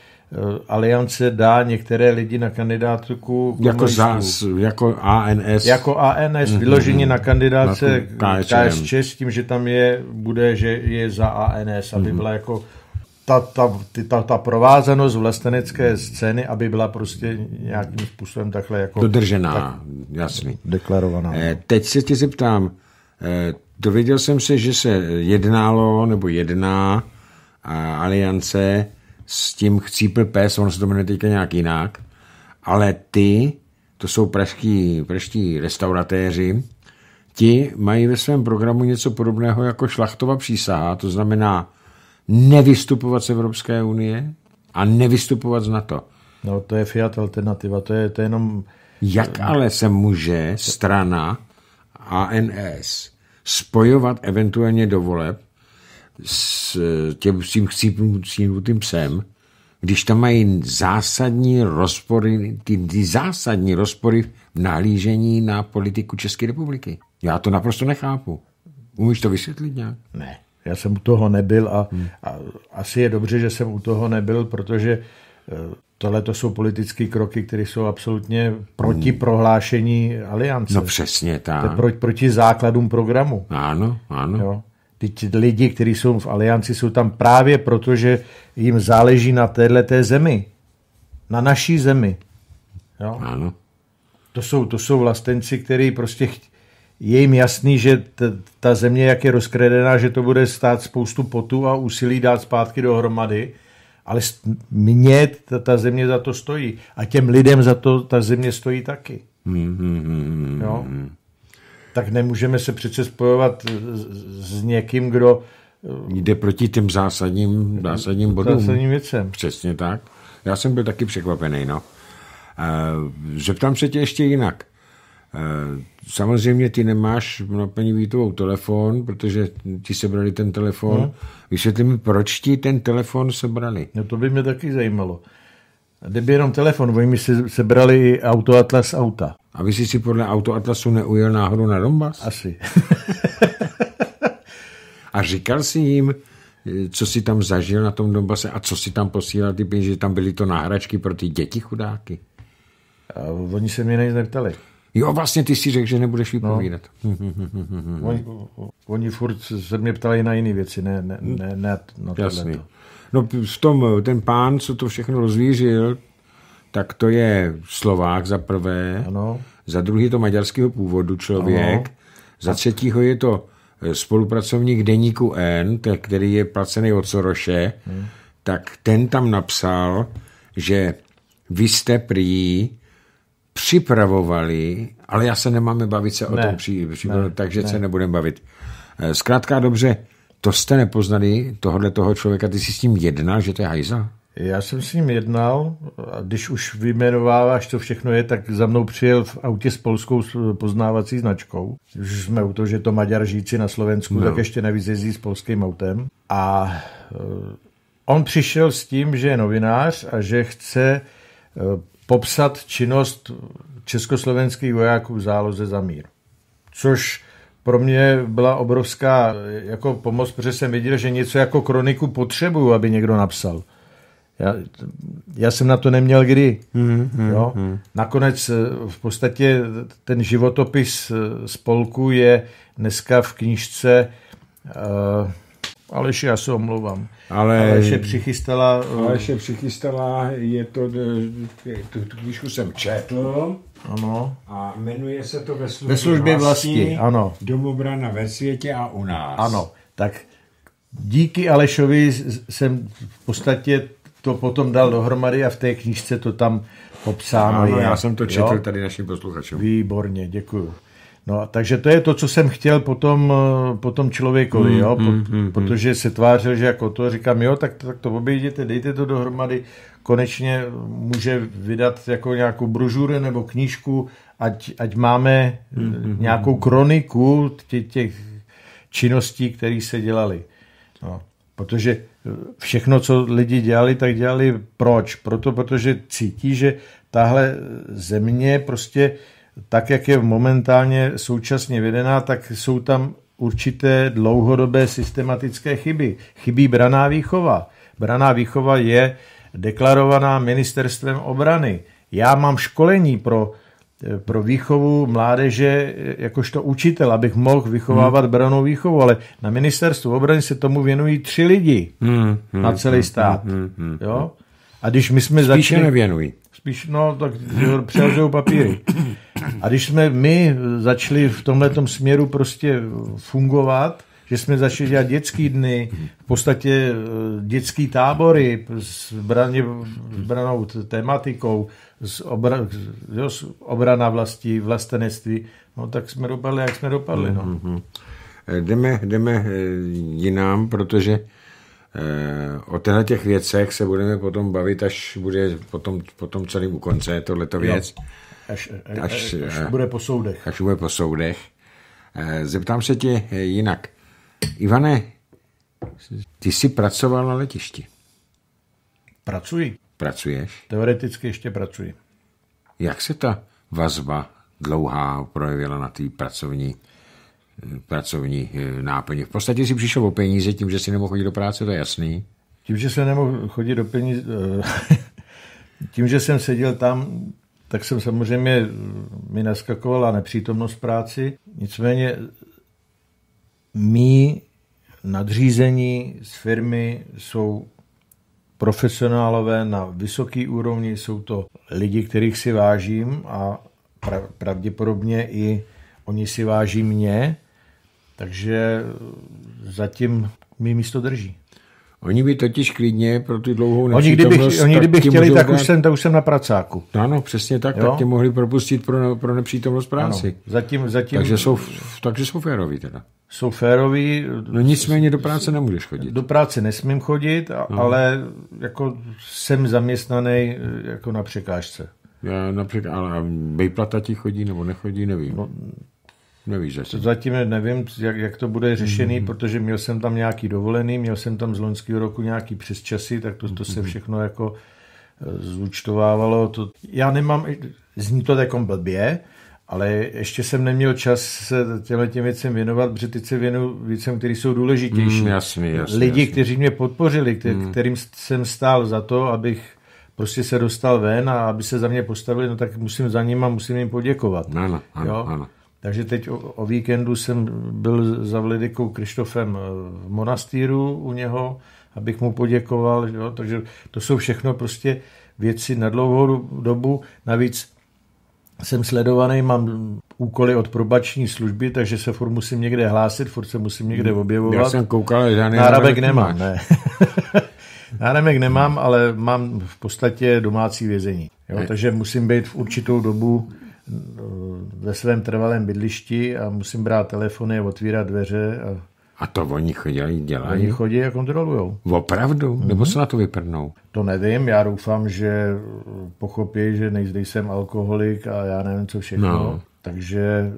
aliance dá některé lidi na kandidátku jako, zás, jako ANS. Jako ANS, mm-hmm. vyloženě na kandidáce KSČ s tím, že tam je, bude, že je za ANS, aby mm-hmm. byla jako ta, ta, ta, ta provázanost vlastenecké scény, aby byla prostě nějakým způsobem takhle jako... Dodržená, tak jasný. Deklarovaná. Eh, teď se tě zeptám, eh, dověděl jsem se, že se jednalo nebo jedná aliance s tím chcípl pes, ono se to jmenuje teďka nějak jinak, ale ty, to jsou pražští, pražští restauratéři, ti mají ve svém programu něco podobného jako šlachtova přísaha, to znamená nevystupovat z Evropské unie a nevystupovat z NATO. No to je Fiat alternativa, to je, to je jenom... Jak ale se může strana ANS spojovat eventuálně do voleb s, těm, s tím chcípnutým psem, když tam mají zásadní rozpory, ty, ty zásadní rozpory v nahlížení na politiku České republiky. Já to naprosto nechápu. Umíš to vysvětlit nějak? Ne. Já jsem u toho nebyl a, hmm. a asi je dobře, že jsem u toho nebyl, protože eh, tohle to jsou politické kroky, které jsou absolutně proti hmm. prohlášení aliance. No přesně tak. To proti, proti základům programu. Ano, ano. Jo. Teď lidi, kteří jsou v alianci, jsou tam právě proto, že jim záleží na této zemi. Na naší zemi. Jo? Ano. To jsou, to jsou vlastenci, kteří prostě chtí, je jim jasný, že t, ta země, jak je rozkredená, že to bude stát spoustu potu a úsilí dát zpátky dohromady, ale mně ta, ta země za to stojí. A těm lidem za to ta země stojí taky. Hmm, hmm, hmm, jo? Tak nemůžeme se přece spojovat s, někým, kdo... Jde proti těm zásadním, zásadním bodům. Zásadním věcem. Přesně tak. Já jsem byl taky překvapený, no. Zeptám se tě ještě jinak. Samozřejmě ty nemáš na paní Vítovou telefon, protože ti sebrali ten telefon. Hmm. Vysvětli mi, proč ti ten telefon sebrali? No to by mě taky zajímalo. Kdyby jenom telefon, oni mi se, sebrali i autoatlas auta. A vy jsi si podle autoatlasu neujel náhodou na Donbass? Asi. a říkal jsi jim, co si tam zažil na tom Donbase a co si tam posílal ty peníze, že tam byly to náhračky pro ty děti chudáky? A oni se mě nic neptali. Jo, vlastně ty si řekl, že nebudeš vypovídat. No. oni, oni furt se mě ptali na jiné věci, ne, ne, ne, ne na Jasný. No v tom, ten pán, co to všechno rozvířil, tak to je Slovák za prvé, ano. za druhý to maďarského původu člověk, ano. za třetího je to eh, spolupracovník deníku N, který je placený od Soroše, hmm. tak ten tam napsal, že vy jste prý připravovali, ale já se nemáme bavit se ne, o tom při, při ne, takže ne. se nebudeme bavit. Eh, zkrátka dobře, to jste nepoznali, tohle toho člověka, ty jsi s tím jednal, že to je hajza? Já jsem s ním jednal a když už vyjmenováváš, to všechno je, tak za mnou přijel v autě s polskou poznávací značkou. Už jsme u toho, že to Maďar žijící na Slovensku, no. tak ještě navíc jezdí s polským autem. A eh, on přišel s tím, že je novinář a že chce eh, popsat činnost československých vojáků v záloze za mír. Což pro mě byla obrovská jako pomoc, protože jsem viděl, že něco jako kroniku potřebuju, aby někdo napsal. Já, já jsem na to neměl kdy. Mm, mm, jo? Mm. Nakonec v podstatě ten životopis spolku je dneska v knížce uh, Aleši, já se omlouvám. Ale, Aleše přichystala... Aleše přichystala, je to, tu, tu knížku jsem četl. Ano. A jmenuje se to ve službě, ve službě vlasti, vlasti, ano. Domobrana ve světě a u nás. Ano, tak díky Alešovi jsem v podstatě to potom dal dohromady a v té knížce to tam popsáno ano, je. já jsem to četl jo? tady našim posluchačům. Výborně, děkuju. No, takže to je to, co jsem chtěl potom, eh, potom člověkovi, mm, jo, mm, mm, mm, protože se tvářil, že jako to, říkám, jo, tak, tak to obejděte, dejte to dohromady, konečně může vydat jako nějakou brožuru nebo knížku, ať, ať máme mm, mm, nějakou kroniku těch, těch činností, které se dělaly. No, protože všechno, co lidi dělali, tak dělali proč? Proto, protože cítí, že tahle země prostě tak, jak je momentálně současně vedená, tak jsou tam určité dlouhodobé systematické chyby. Chybí braná výchova. Braná výchova je deklarovaná ministerstvem obrany. Já mám školení pro, pro výchovu mládeže jakožto učitel, abych mohl vychovávat hmm. branou výchovu, ale na ministerstvu obrany se tomu věnují tři lidi hmm. Hmm. na celý stát. Hmm. Hmm. Jo? A když my jsme Spíše začali... nevěnují. Spíš, no, tak přehazují papíry. A když jsme my začali v tomhle směru prostě fungovat, že jsme začali dělat dětský dny, v podstatě eh, dětský tábory s, braně, s branou tematikou, s, obra, jo, s obrana vlasti, vlastenectví, no tak jsme dopadli, jak jsme dopadli. No. Mm-hmm. Jdeme, jdeme eh, jinam, protože o těchto těch věcech se budeme potom bavit, až bude potom, potom celým u konce tohleto věc. Jo. Až, až, až, až bude po soudech. Až bude po soudech. Eh, zeptám se tě eh, jinak. Ivane, ty jsi pracoval na letišti. Pracuji. Pracuješ? Teoreticky ještě pracuji. Jak se ta vazba dlouhá projevila na té pracovní pracovní eh, náplně. V podstatě si přišel o peníze tím, že si nemohl chodit do práce, to je jasný. Tím, že jsem nemohl chodit do peníze, eh, tím, že jsem seděl tam, tak jsem samozřejmě mi naskakovala nepřítomnost práci. Nicméně mý nadřízení z firmy jsou profesionálové na vysoké úrovni, jsou to lidi, kterých si vážím a pravděpodobně i oni si váží mě, takže zatím mi místo drží. Oni by totiž klidně pro tu dlouhou Oni kdyby, oni kdyby chtěli, tak už, jsem, tak už jsem na pracáku. Ano, přesně tak, jo? tak tě mohli propustit pro, pro nepřítomnost práci. Ano, zatím, zatím, takže, jsou, takže jsou féroví teda. Jsou féroví. No nicméně do práce nemůžeš chodit. Do práce nesmím chodit, no. ale jako jsem zaměstnaný jako na překážce. Já například, ale Bejplata ti chodí nebo nechodí, nevím. No, Nevíš zatím. Zatím nevím, jak, jak to bude řešený, mm-hmm. protože měl jsem tam nějaký dovolený, měl jsem tam z loňského roku nějaký přesčasy, tak to, to se mhm. všechno jako e, zúčtovávalo. To, já nemám, zní to takom blbě, ale ještě jsem neměl čas se těmhle těm věcem věnovat, protože teď se věnu věcem, které jsou důležitější. Mm, jasný, jasný, Lidi, jasný. kteří mě podpořili, kter, mm. kterým jsem stál za to, abych prostě se dostal ven a aby se za mě postavili, no tak musím za ním a musím jim poděkovat. Ano, ano, jo? ano. Takže teď o, o víkendu jsem byl za Vlidikou Krištofem eh, v monastýru u něho, abych mu poděkoval. Jo? Takže to jsou všechno prostě věci na dlouhou dobu. Navíc jsem sledovaný, mám úkoly od probační služby, takže se furt musím někde hlásit, furt se musím někde hmm. objevovat. Já jsem koukal, žádný náramek nemám, ne. náramek nemám, ale mám v podstatě domácí vězení. Jo? Takže musím být v určitou dobu ve svém trvalém bydlišti a musím brát telefony a otvírat dveře. A, a to oni chodí dělají? Oni chodí a kontrolují. Opravdu? Mm-hmm. Nebo se na to vyprnou? To nevím, já doufám, že pochopí, že nejsem alkoholik a já nevím, co všechno. No. Takže...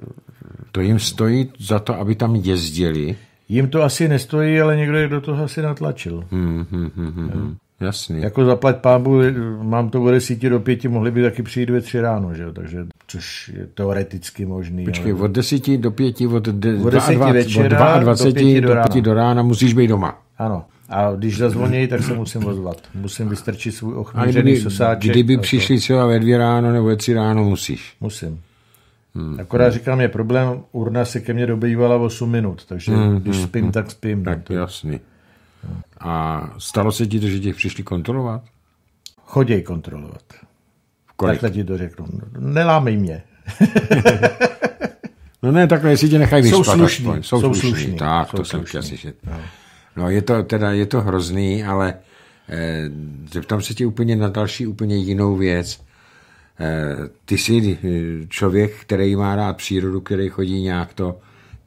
To jim stojí za to, aby tam jezdili? Jim to asi nestojí, ale někdo je do toho asi natlačil. Hmm, hmm, hmm, hmm. Jasný. Jako zaplať pábu, mám to od desíti do pěti, mohli by taky přijít ve tři ráno, že jo? Takže, což je teoreticky možný. Počkej, ale... od desíti do pěti, od, de, od desíti večera od 22 do pěti do, rána. do, do rána musíš být doma. Ano. A když zazvoní, tak se musím ozvat. Musím vystrčit svůj ochmířený kdy, sosáček. Kdyby přišli třeba ve dvě ráno nebo ve tři ráno, musíš. Musím. Hmm. Akorát hmm. říkám, je problém, urna se ke mně dobývala 8 minut, takže hmm. když hmm, spím, hmm. tak spím. Tak to... jasný. A stalo se ti to, že tě přišli kontrolovat? Choděj kontrolovat. Kolik? Takhle ti to řeknu. Nelámej mě. no ne, takhle, jestli tě nechají vyspat. Jsou slušní. Jsou, jsou slušní. slušní. Tak, jsou to slušní. jsem chtěl slyšet. No. no. je to teda, je to hrozný, ale eh, zeptám se tě úplně na další, úplně jinou věc. Eh, ty jsi eh, člověk, který má rád přírodu, který chodí nějak to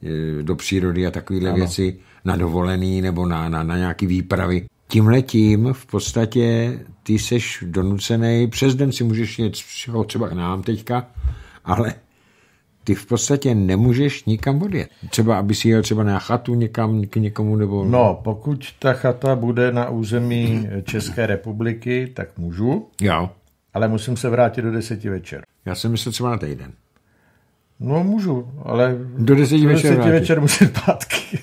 eh, do přírody a takovéhle věci na dovolený nebo na, na, na nějaký výpravy. Tím letím v podstatě ty seš donucený, přes den si můžeš jet třeba k nám teďka, ale ty v podstatě nemůžeš nikam odjet. Třeba, aby si jel třeba na chatu někam k někomu nebo... No, pokud ta chata bude na území České republiky, tak můžu. Jo. Ale musím se vrátit do deseti večer. Já jsem myslel třeba na týden. No, můžu, ale do deseti, do deseti večer, večer musím zpátky.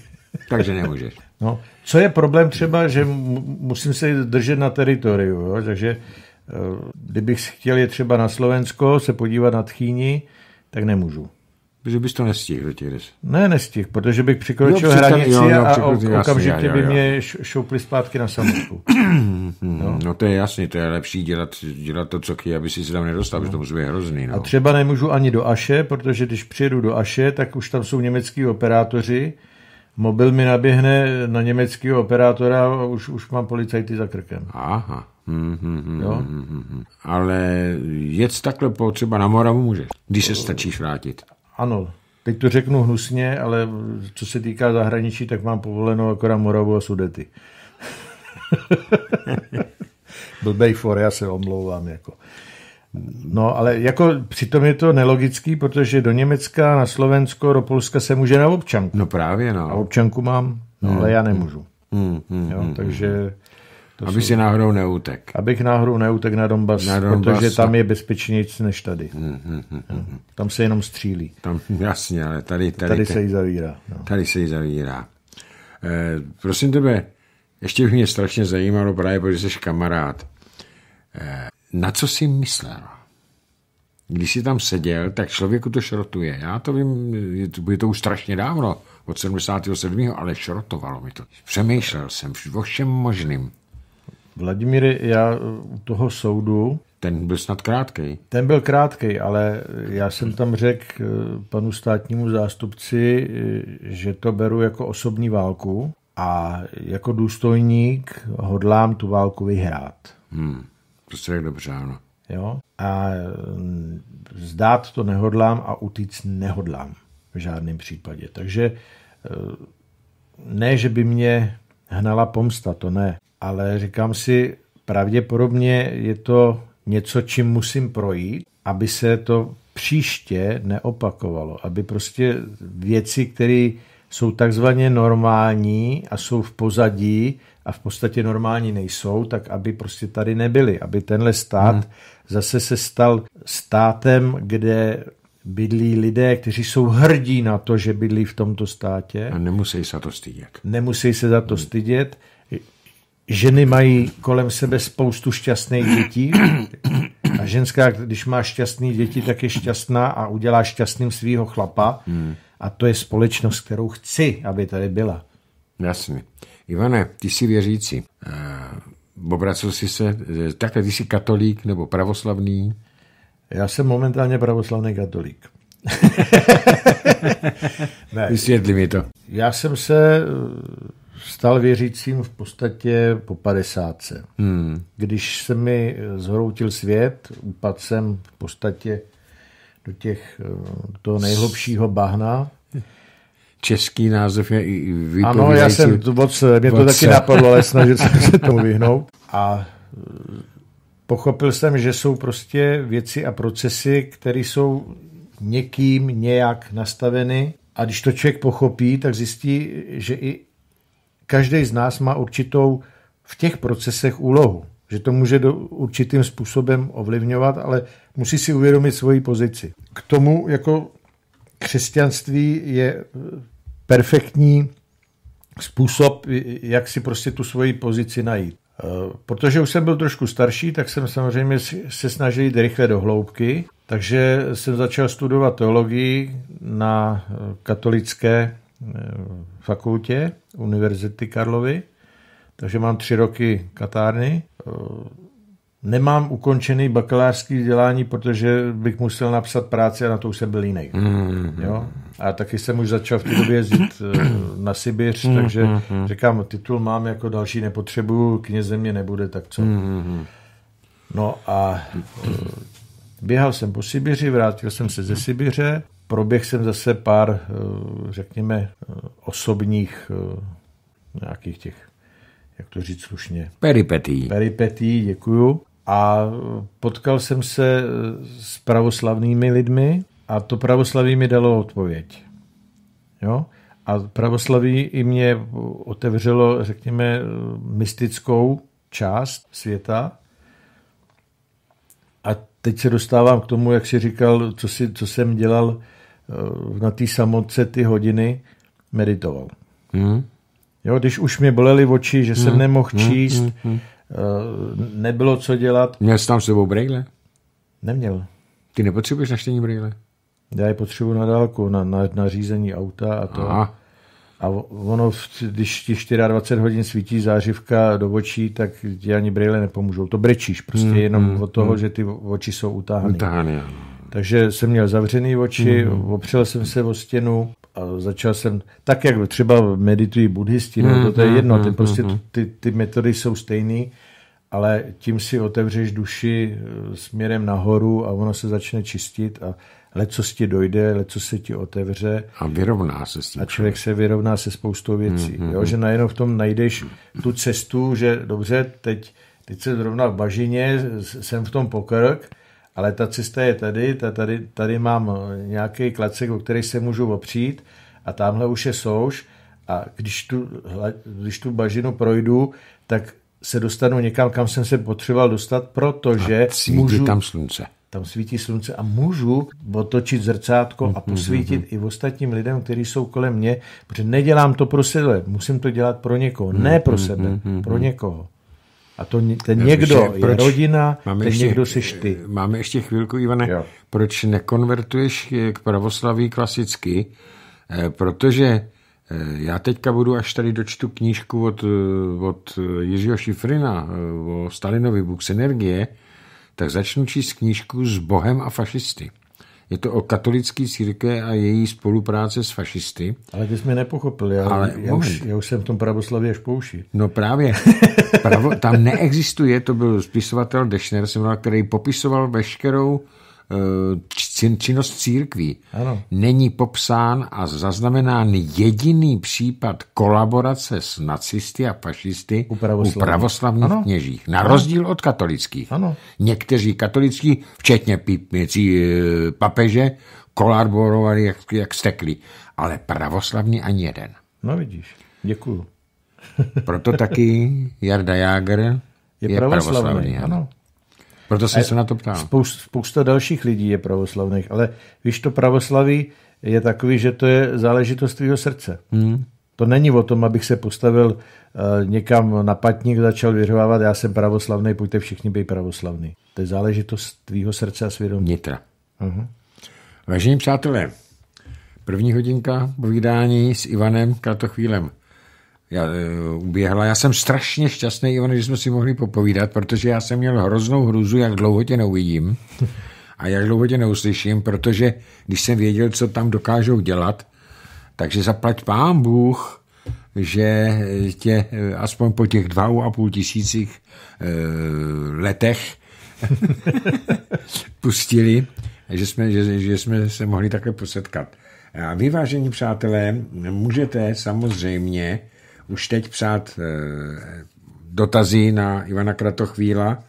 Takže nemůžeš. No, co je problém třeba, že musím se držet na teritoriu, jo? takže eh, kdybych chtěl je třeba na Slovensko, se podívat na Tchýni, tak nemůžu. Protože bys to nestihl těch Ne, nestihl, protože bych překročil jo, hranici jo, jo, a jasný, okamžitě jo, jo, by mě šoupli zpátky na samotku. no. no to je jasný, to je lepší dělat, dělat to, co chtějí, aby si se tam nedostal, no. protože to musí být hrozný. No. A třeba nemůžu ani do Aše, protože když přijedu do Aše, tak už tam jsou německý operátoři, mobil mi naběhne na německého operátora a už, už mám policajty za krkem. Aha. Hmm, hmm, hmm, jo? Hmm, hmm, hmm. Ale jet takhle po třeba na Moravu můžeš, když se stačíš vrátit. Ano, teď to řeknu hnusně, ale co se týká zahraničí, tak mám povoleno akorát Moravu a Sudety. Blbej for, já se omlouvám. Jako. No, ale jako přitom je to nelogický, protože do Německa, na Slovensko, do Polska se může na občanku. No právě, no. A občanku mám, no, hmm. ale já nemůžu. Hmm, hmm, jo, hmm, takže To Aby jsou, si náhodou neutek. abych náhodou neutek na Donbass, Na Donbass, protože tam no. je bezpečnější než tady. Hmm, Jo. Tam se jenom střílí. Tam, jasně, ale tady, tady, Tady te- se jí zavírá. No. tady se jí zavírá. Eh, prosím tebe, ještě by mě strašně zajímalo, právě protože jsi kamarád. Eh, na co jsi myslel? Když jsi tam seděl, tak člověku to šrotuje. Já to vím, je to, je to už strašně dávno, od 77. ale šrotovalo mi to. Přemýšlel jsem o všem možným. Vladimír, já u toho soudu, Ten byl snad krátkej. ten byl krátkej, ale já jsem tam řekl eh, panu státnímu zástupci, eh, že to beru jako osobní válku a jako důstojník hodlám tu válku vyhrát. Hmm. Se tak dobře, ano. Jo? A mm, zdát to nehodlám a utíct nehodlám v žádném případě. Takže eh, ne, že by mě hnala pomsta, to ne. Ale říkám si, pravděpodobně je to něco, čím musím projít, aby se to příště neopakovalo. Aby prostě věci, které jsou takzvaně normální a jsou v pozadí a v podstatě normální nejsou, tak aby prostě tady nebyly. Aby tenhle stát hmm. zase se stal státem, kde bydlí lidé, kteří jsou hrdí na to, že bydlí v tomto státě. A nemusí se to stydět. Nemusí se za to stydět. Ženy mají kolem sebe spoustu šťastných dětí a ženská, když má šťastný děti, tak je šťastná a udělá šťastným svého chlapa. Hmm. A to je společnost, kterou chci, aby tady byla. Jasně. Ivane, ty jsi věřící. Uh, obracel jsi se, eh, takhle ty jsi katolík nebo pravoslavný? Já jsem momentálně pravoslavný katolík. ne, Vysvětli mi to. já jsem se eh, stal věřícím v podstatě po 50. Hmm. Když se mi zhroutil svět, upadl jsem v podstatě do těch, eh, do toho nejhlubšího bahna. Český název je i vypovídající. Ano, já jsem to moc, mě to taky napadlo, ale snažil jsem se tomu vyhnout. A eh, pochopil jsem, že jsou prostě věci a procesy, které jsou někým nějak nastaveny a když to člověk pochopí, tak zjistí, že i každý z nás má určitou v těch procesech úlohu. Že to může do, určitým způsobem ovlivňovat, ale musí si uvědomit svoji pozici. K tomu jako křesťanství je eh, perfektní způsob, jak si prostě tu svoji pozici najít. Eh, Protože už jsem byl trošku starší, tak jsem samozřejmě se snažil jít rychle do hloubky, takže jsem začal studovat teologii na eh, katolické eh, fakultě Univerzity Karlovy, takže mám tři roky katárny. Nemám ukončený bakalářský vzdělání, protože bych musel napsat práci a na to už jsem byl jiný. Hmm. Jo? A taky jsem už začal v té době jezdit eh, na Sibiř, takže říkám, titul mám jako další nepotřebuju, kněze mě nebude, tak co? No a eh, běhal jsem po Sibiři, vrátil jsem se ze Sibiře, proběh jsem zase pár, eh, řekněme, osobních nějakých těch, jak to říct slušně, Peripetí. peripetí, děkuju. A potkal jsem se s pravoslavnými lidmi a to pravoslaví mi dalo odpověď. Jo? A pravoslaví i mě otevřelo, řekněme, mystickou část světa. A teď se dostávám k tomu, jak si říkal, co, si, co jsem dělal eh, na té samotce ty hodiny, meditoval. Hmm. Jo, když už mě bolely oči, že jsem nemohl číst, eh, nebylo co dělat, Měl jsi tam s sebou brejle? neměl. Ty nepotřebuješ naštění brejle? Já je potřebuji na dálku, na, na, na řízení auta a to. Aha. A ono, když ti 24 hodin svítí zářivka do očí, tak ti ani brýle nepomůžou. To brečíš prostě mm, jenom mm, od toho, mm. že ty oči jsou utáhané. Utáhaný, ano. Takže jsem měl zavřený oči, mm. opřel jsem se o stěnu a začal jsem, tak jak třeba meditují buddhisti, no, to, to je jedno, ty, prostě ty, ty metody jsou stejné, ale tím si otevřeš duši eh, směrem nahoru a ono se začne čistit a leco ti dojde, leco se ti otevře A vyrovná se s tím. a člověk se vyrovná se spoustou věcí. Mm, jo, že najednou v tom najdeš tu cestu, že dobře, teď, teď jsem zrovna v bažině, jsem v tom pokrk, ale ta cesta je tady, ta, tady, tady mám nějaký klacek, o který se můžu opřít a tamhle už je souš a když tu, když tu bažinu projdu, tak se dostanu někam, kam jsem se potřeboval dostat, protože a svítí můžu, tam slunce. Tam svítí slunce a můžu otočit zrcátko a posvítit mm-hmm. i ostatním lidem, kteří jsou kolem mě, protože nedělám to pro sebe, musím to dělat pro někoho, ne pro sebe, mm-hmm. pro někoho. A to ten někdo je proč, rodina, máme ten ještě, někdo seš ty. Máme ještě chvilku, Ivane. Jo. Proč nekonvertuješ k pravoslaví klasicky? Eh, protože eh, já teďka budu, až tady dočtu knížku od, eh, od Jiřího Šifrina o Stalinovi Bux energie, tak začnu číst knížku s Bohem a fašisty. Je to o katolické církve a její spolupráce s fašisty. Ale ty jsi mě nepochopil, já, Ale, já, už, já už jsem v tom pravoslaví až pouši. No právě, pravo, tam neexistuje, to byl spisovatel Dešner, který popisoval veškerou Eh, činnost církví. Ano. Není popsán a zaznamenán jediný případ kolaborace s nacisty a fašisty u, u pravoslavních ano. kněžích. Na ano. rozdíl od katolických. Ano. Někteří katolický, včetně pípněcí eh, papeže, kolaborovali jak, jak stekli. Ale pravoslavní ani jeden. No vidíš, děkuju. Proto taky Jarda Jágr je, je pravoslavný. pravoslavný ano. Proto jsem se na to ptal. Spousta, spousta dalších lidí je pravoslavných, ale víš, to pravoslaví je takový, že to je záležitost tvýho srdce. Hmm. To není o tom, abych se postavil uh, někam na patník, začal vyřvávat, já jsem pravoslavný, pojďte všichni být pravoslavný. To je záležitost tvýho srdce a svědomí. Nitra. Uh-huh. Vážení přátelé, první hodinka povídání s Ivanem Kratochvílem já, uh, uběhla. Já jsem strašně šťastný, Ivan, že jsme si mohli popovídat, protože já jsem měl hroznou hruzu, jak dlouho tě neuvidím a jak dlouho tě neuslyším, protože když jsem věděl, co tam dokážou dělat, takže zaplať pán Bůh, že tě eh, aspoň po těch dvou a půl tisících uh, letech pustili, že jsme, že, že jsme se mohli takhle posetkat. A vy, vážení přátelé, můžete samozřejmě už teď psát eh, dotazy na Ivana Kratochvíla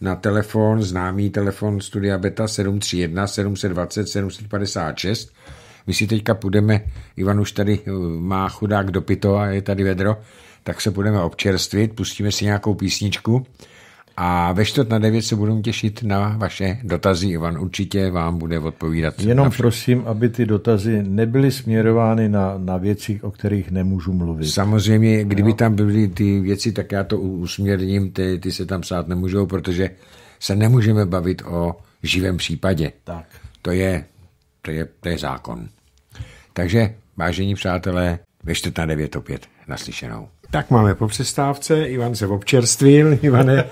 na telefon, známý telefon Studia Beta 731 720 756. My si teďka půjdeme, Ivan už tady eh, má chudák dopito a je tady vedro, tak se budeme občerstvit, pustíme si nějakou písničku a ve čtvrt na devět se budeme těšit na vaše dotazy. Ivan určitě vám bude odpovídat. Jenom prosím, aby ty dotazy nebyly směrovány na, na věci, o kterých nemůžu mluvit. Samozřejmě, kdyby no. tam byly ty věci, tak já to usměrním, ty, ty se tam psát nemůžou, protože se nemůžeme bavit o živém případě. Tak. To je, to je, to je zákon. Takže, vážení přátelé, ve čtvrt na devět opět naslyšenou. Tak máme po přestávce, Ivan se občerstvil. Ivane,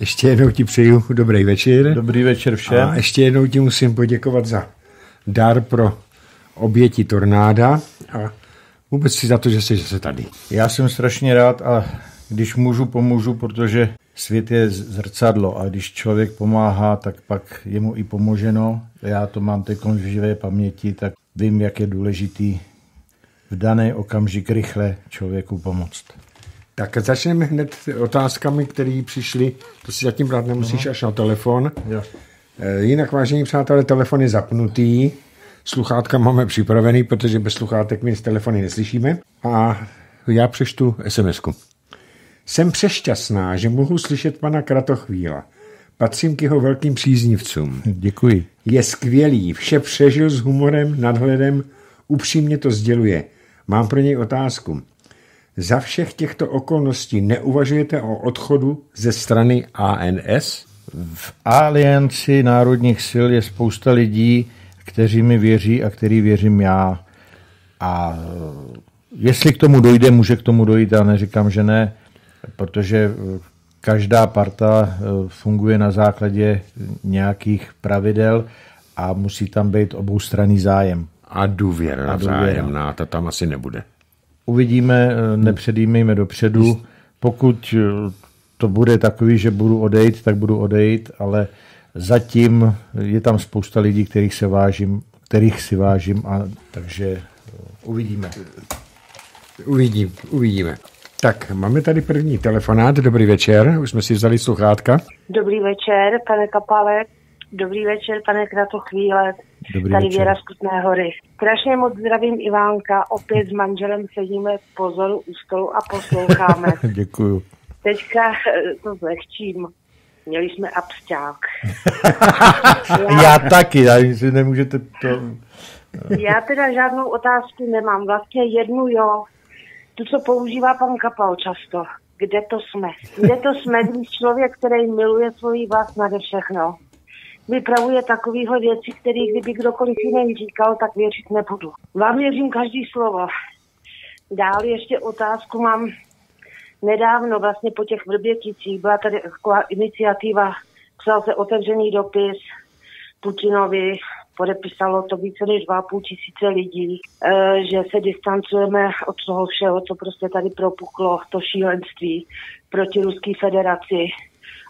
ještě jednou ti přeju dobrý večer. Dobrý večer všem. A ještě jednou ti musím poděkovat za dar pro oběti tornáda a vůbec si za to, že jsi zase tady. Já jsem strašně rád a když můžu, pomůžu, protože svět je zrcadlo a když člověk pomáhá, tak pak je mu i pomoženo. Já to mám teď v živé paměti, tak vím, jak je důležitý v daný okamžik rychle člověku pomoct. Tak začneme hned otázkami, které přišly. To si zatím brát nemusíš uh-huh. až na telefon. Jo. Eh, jinak, vážení přátelé, telefon je zapnutý. Sluchátka máme připravený, protože bez sluchátek my z telefony neslyšíme. A já přeštu sms -ku. Jsem přešťastná, že mohu slyšet pana Kratochvíla. Patřím k jeho velkým příznivcům. Děkuji. Je skvělý, vše přežil s humorem, nadhledem, upřímně to sděluje. Mám pro něj otázku. Za všech těchto okolností neuvažujete o odchodu ze strany ANS? V alianci národních sil je spousta lidí, kteří mi věří a který věřím já. A jestli k tomu dojde, může k tomu dojít, já neříkám, že ne, protože každá parta eh, funguje na základě nějakých pravidel a musí tam být oboustranný zájem. A důvěra, a důvěra. vzájemná, ta tam asi nebude. Uvidíme, eh, nepředjímejme dopředu. Pokud eh, to bude takový, že budu odejít, tak budu odejít, ale zatím je tam spousta lidí, kterých se vážím, kterých si vážím, a takže eh, uvidíme. Uvidím, uvidíme. Tak, máme tady první telefonát. Dobrý večer, už jsme si vzali sluchátka. Dobrý večer, pane Kapale. Dobrý večer, pane Kratochvíle. Dobrý Tady večer. Věra z Kutné hory. Strašně moc zdravím Ivánka. Opět s manželem sedíme pozoru u stolu a posloucháme. Děkuju. Teďka eh, to zlehčím. Měli jsme absťák. já, já taky, já si nemůžete to... já teda žádnou otázku nemám. Vlastně jednu jo. Tu, co používá pan Kapal často. Kde to jsme? Kde to jsme, když člověk, který miluje svoji vlast nade všechno, vypravuje takovýhle věci, které kdyby kdokoliv jiný říkal, tak věřit nebudu. Vám věřím každý slovo. Dál ještě otázku mám nedávno vlastně po těch vrběticích byla tady taková iniciativa, psal se otevřený dopis Putinovi, podepisalo to více než 2,5 tisíce lidí, e, že se distancujeme od toho všeho, co prostě tady propuklo, to šílenství proti Ruské federaci.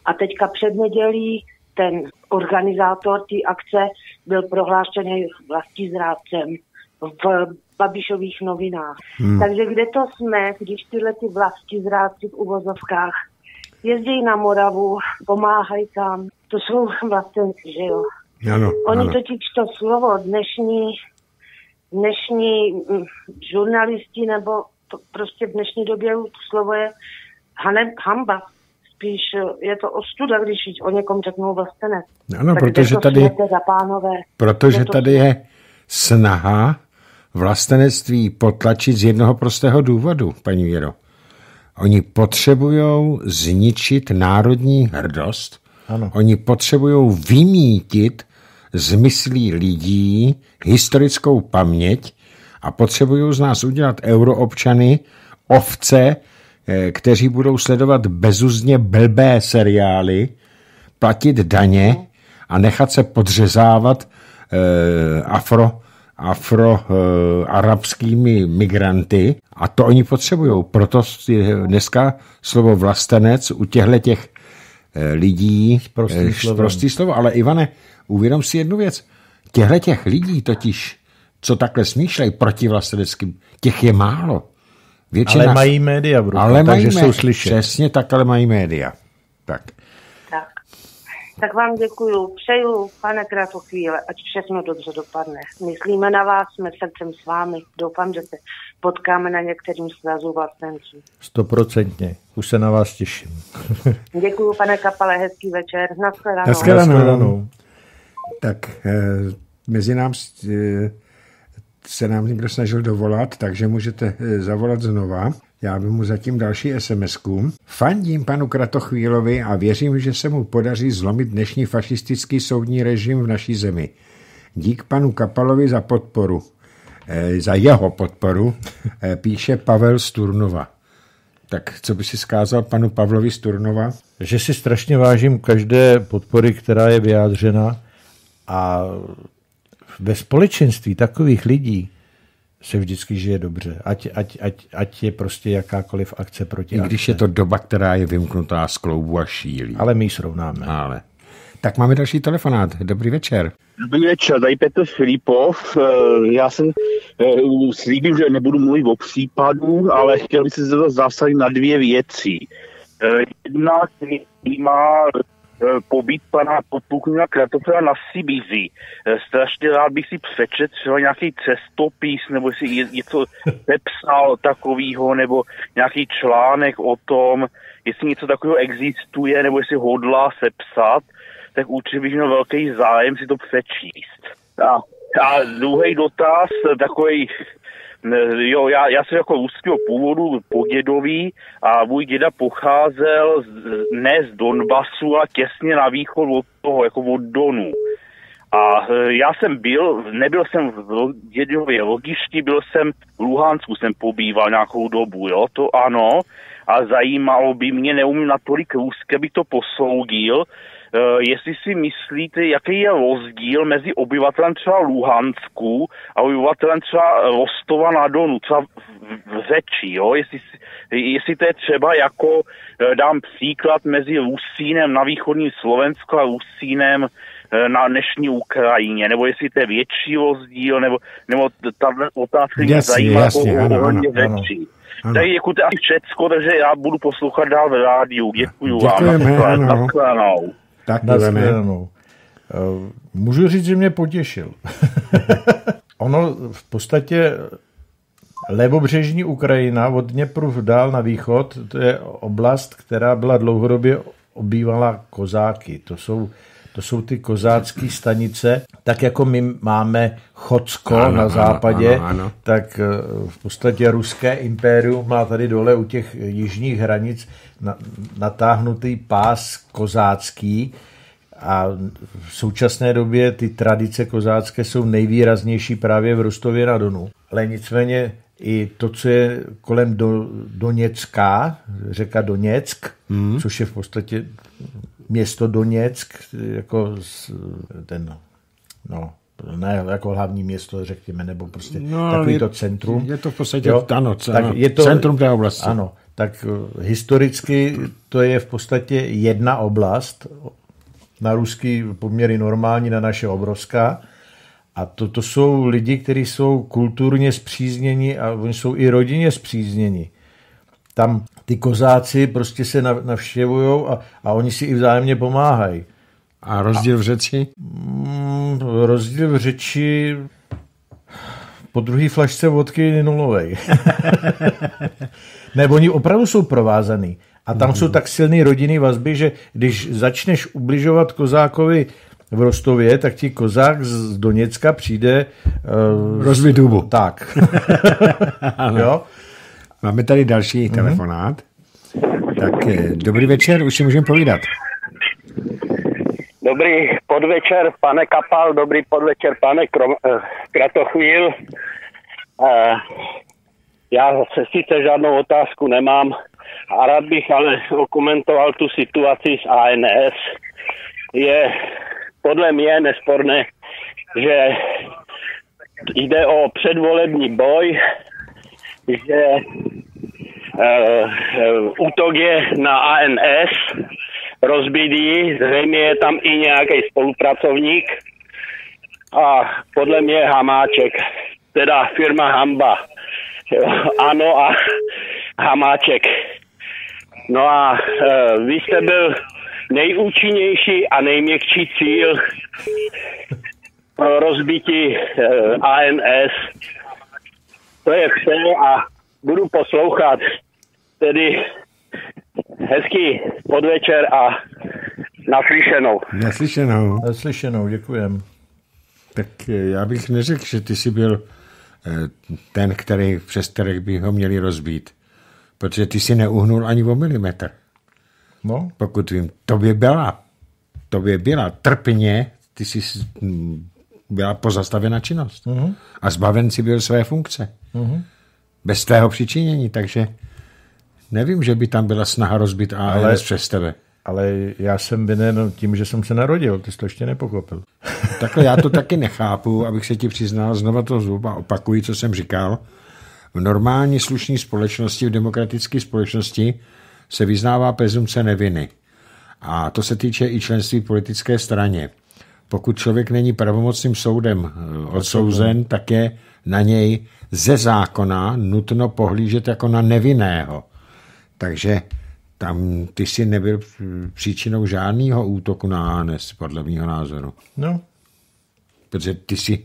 A teďka před nedělí ten organizátor té akce byl prohlášený vlastní zrádcem v Babišových novinách. Hmm. Takže kde to jsme, když tyhle ty vlasti zrádci v uvozovkách jezdí na Moravu, pomáhají tam, to jsou vlastenci, že jo? Ano, Oni ano. totiž to slovo dnešní, dnešní mm, žurnalisti nebo to prostě v dnešní době to slovo je hanem, hamba. Spíš eh, je to ostuda, když o někom řeknou vlastenec. Ano, tak protože to tady, za pánové. protože to tady je snaha vlastenectví potlačit z jednoho prostého důvodu, paní Věro. Oni potřebují zničit národní hrdost, ano. oni potřebují vymítit z myslí lidí historickou paměť a potřebují z nás udělat euroobčany, ovce, kteří budou sledovat bezuzdně blbé seriály, platit daně a nechat se podřezávat eh, afro, afro-arabskými migranty a to oni potřebují. Proto dneska slovo vlastenec u těchto těch eh, lidí Prostý, eh, prostý slovo. Ale Ivane, uvědom si jednu věc. Těchto těch lidí totiž, co takhle smýšlejí proti vlasteneckým, těch je málo. Většina, ale mají média v rukou, ale takže mají jsou slyšet. Přesně tak, ale mají média. Tak. Tak. Tak vám děkuju. Přeju, pane chvíle, ať všechno dobře dopadne. Myslíme na vás, jsme srdcem s vámi. Doufám, že se potkáme na některým svazu vlastenců. Stoprocentně. Už se na vás těším. Děkuju, pane Kapale, hezký večer. Naschledanou. Naschledanou. Tak eh, mezi nám eh, se nám někdo snažil dovolat, takže můžete eh, zavolat znova. Já bych mu zatím další sms -ku. Fandím panu Kratochvílovi a věřím, že se mu podaří zlomit dnešní fašistický soudní režim v naší zemi. Dík panu Kapalovi za podporu. E, za jeho podporu e, píše Pavel Sturnova. Tak co by si skázal panu Pavlovi Sturnova? Že si strašně vážím každé podpory, která je vyjádřena a ve společenství takových lidí se vždycky žije dobře. Ať, ať, ať, ať je prostě jakákoliv akce proti I když akce. je to doba, která je vymknutá z kloubu a šílí. Ale my ji srovnáme. Ale. Tak máme další telefonát. Dobrý večer. Dobrý večer, tady Petr Filipov. Já jsem slíbil, že nebudu mluvit o případu, ale chtěl bych se zase zásadit na dvě věci. Jedna, který má pobyt pana podplukovníka Kratofela na Sibiři. Strašně rád bych si přečet třeba nějaký cestopis, nebo si něco pepsal takového, nebo nějaký článek o tom, jestli něco takového existuje, nebo jestli hodlá sepsat, tak určitě bych měl velký zájem si to přečíst. A, a druhý dotaz, takový jo, já, já jsem jako ruského původu podědový a můj děda pocházel z, ne z Donbasu, ale těsně na východ od toho, jako od Donu. A já jsem byl, nebyl jsem v dědově logišti, byl jsem v Luhansku, jsem pobýval nějakou dobu, jo, to ano. A zajímalo by mě, neumím natolik ruské, by to posoudil, jestli si myslíte, jaký je rozdíl mezi obyvatelem třeba Luhansku a obyvatelem třeba Rostova na Donu, třeba v, řeči, jo? Jestli, jestli to je třeba jako, uh, dám příklad, mezi Rusínem na východní Slovensku a Rusínem uh, na dnešní Ukrajině, nebo jestli to je větší rozdíl, nebo, nebo ta otázka mě zajímá jasně, jako ano, ano, řečí. Ano. Takže děkuji asi všecko, takže já budu poslouchat dál v rádiu. Děkuji Děkujeme, vám. Ano. Tak Naschledanou. Můžu říct, že mě potěšil. ono v podstatě levobřežní Ukrajina od Dněpru dál na východ, to je oblast, která byla dlouhodobě obývala kozáky. To jsou, to jsou ty kozácké stanice. Tak jako my máme Chocko ano, na západě, ano, ano, ano. tak eh, v podstatě ruské impérium má tady dole u těch jižních hranic natáhnutý pás kozácký, a v současné době ty tradice kozácké jsou nejvýraznější právě v Rostově na Donu. Ale nicméně i to, co je kolem do, Doněcka, řeka Doněck, hmm. což je v podstatě město Doněck, jako ten, no, ne jako hlavní město, řekněme, nebo prostě no, takový to centrum. Je to v podstatě, jo, ano, tak je to, centrum té oblasti. Ano, tak eh, historicky to je v podstatě jedna oblast, na ruský poměry normální, na naše obrovská. A to, to jsou lidi, kteří jsou kulturně zpřízněni a oni jsou i rodině zpřízněni. Tam ty kozáci prostě se navštěvují a, a oni si i vzájemně pomáhají. A rozdíl v řeči? Mm, rozdíl v řeči po druhé flašce vodky nulovej. ne, oni opravdu jsou provázaný. A tam mm. jsou tak silné rodinné vazby, že když začneš ubližovat kozákovi v Rostově, tak ti kozák z Doněcka přijde... Uh, Rozbit hubu. Tak. jo? Máme tady další mm-hmm. telefonát. Tak eh, dobrý večer, už si můžeme povídat. Dobrý podvečer, pane Kapal, dobrý podvečer, pane Krom, eh, Kratochvíl. Eh, já se sice žádnou otázku nemám, a rád bych ale okomentoval tu situaci s ANS. Je podle mě nesporné, že jde o předvolební boj, že uh, útok je na ANS, rozbídí, zřejmě je tam i nějaký spolupracovník a podle mě Hamáček, teda firma Hamba. Ano a Hamáček. No a uh, vy jste byl nejúčinnější a nejměkčí cíl pro rozbití uh, ANS. To je vše a budu poslouchat. Tedy hezký podvečer a naslyšenou. Naslyšenou. Naslyšenou, děkujem. Tak eh, já bych neřekl, že ty jsi byl ten, který, přes který by ho měli rozbít. Protože ty si neuhnul ani o milimetr. No. Pokud vím, tobě byla, tobě byla trpně, ty jsi byla pozastavena činnost. Uh-huh. A zbaven si byl své funkce. Uh-huh. Bez tvého přičinění, takže nevím, že by tam byla snaha rozbit ALS ale, přes tebe. Ale já jsem vinen tím, že jsem se narodil, ty jsi to ještě nepokopil. Takhle já to taky nechápu, abych se ti přiznal, znova to zhruba opakuji, co jsem říkal. V normální slušné společnosti, v demokratické společnosti se vyznává prezumce neviny. A to se týče i členství v politické straně. Pokud člověk není pravomocným soudem eh, odsouzen, tak je na něj ze zákona nutno pohlížet jako na nevinného. Takže tam ty si nebyl příčinou žádného útoku na ANS, podle mého názoru. No. Protože ty si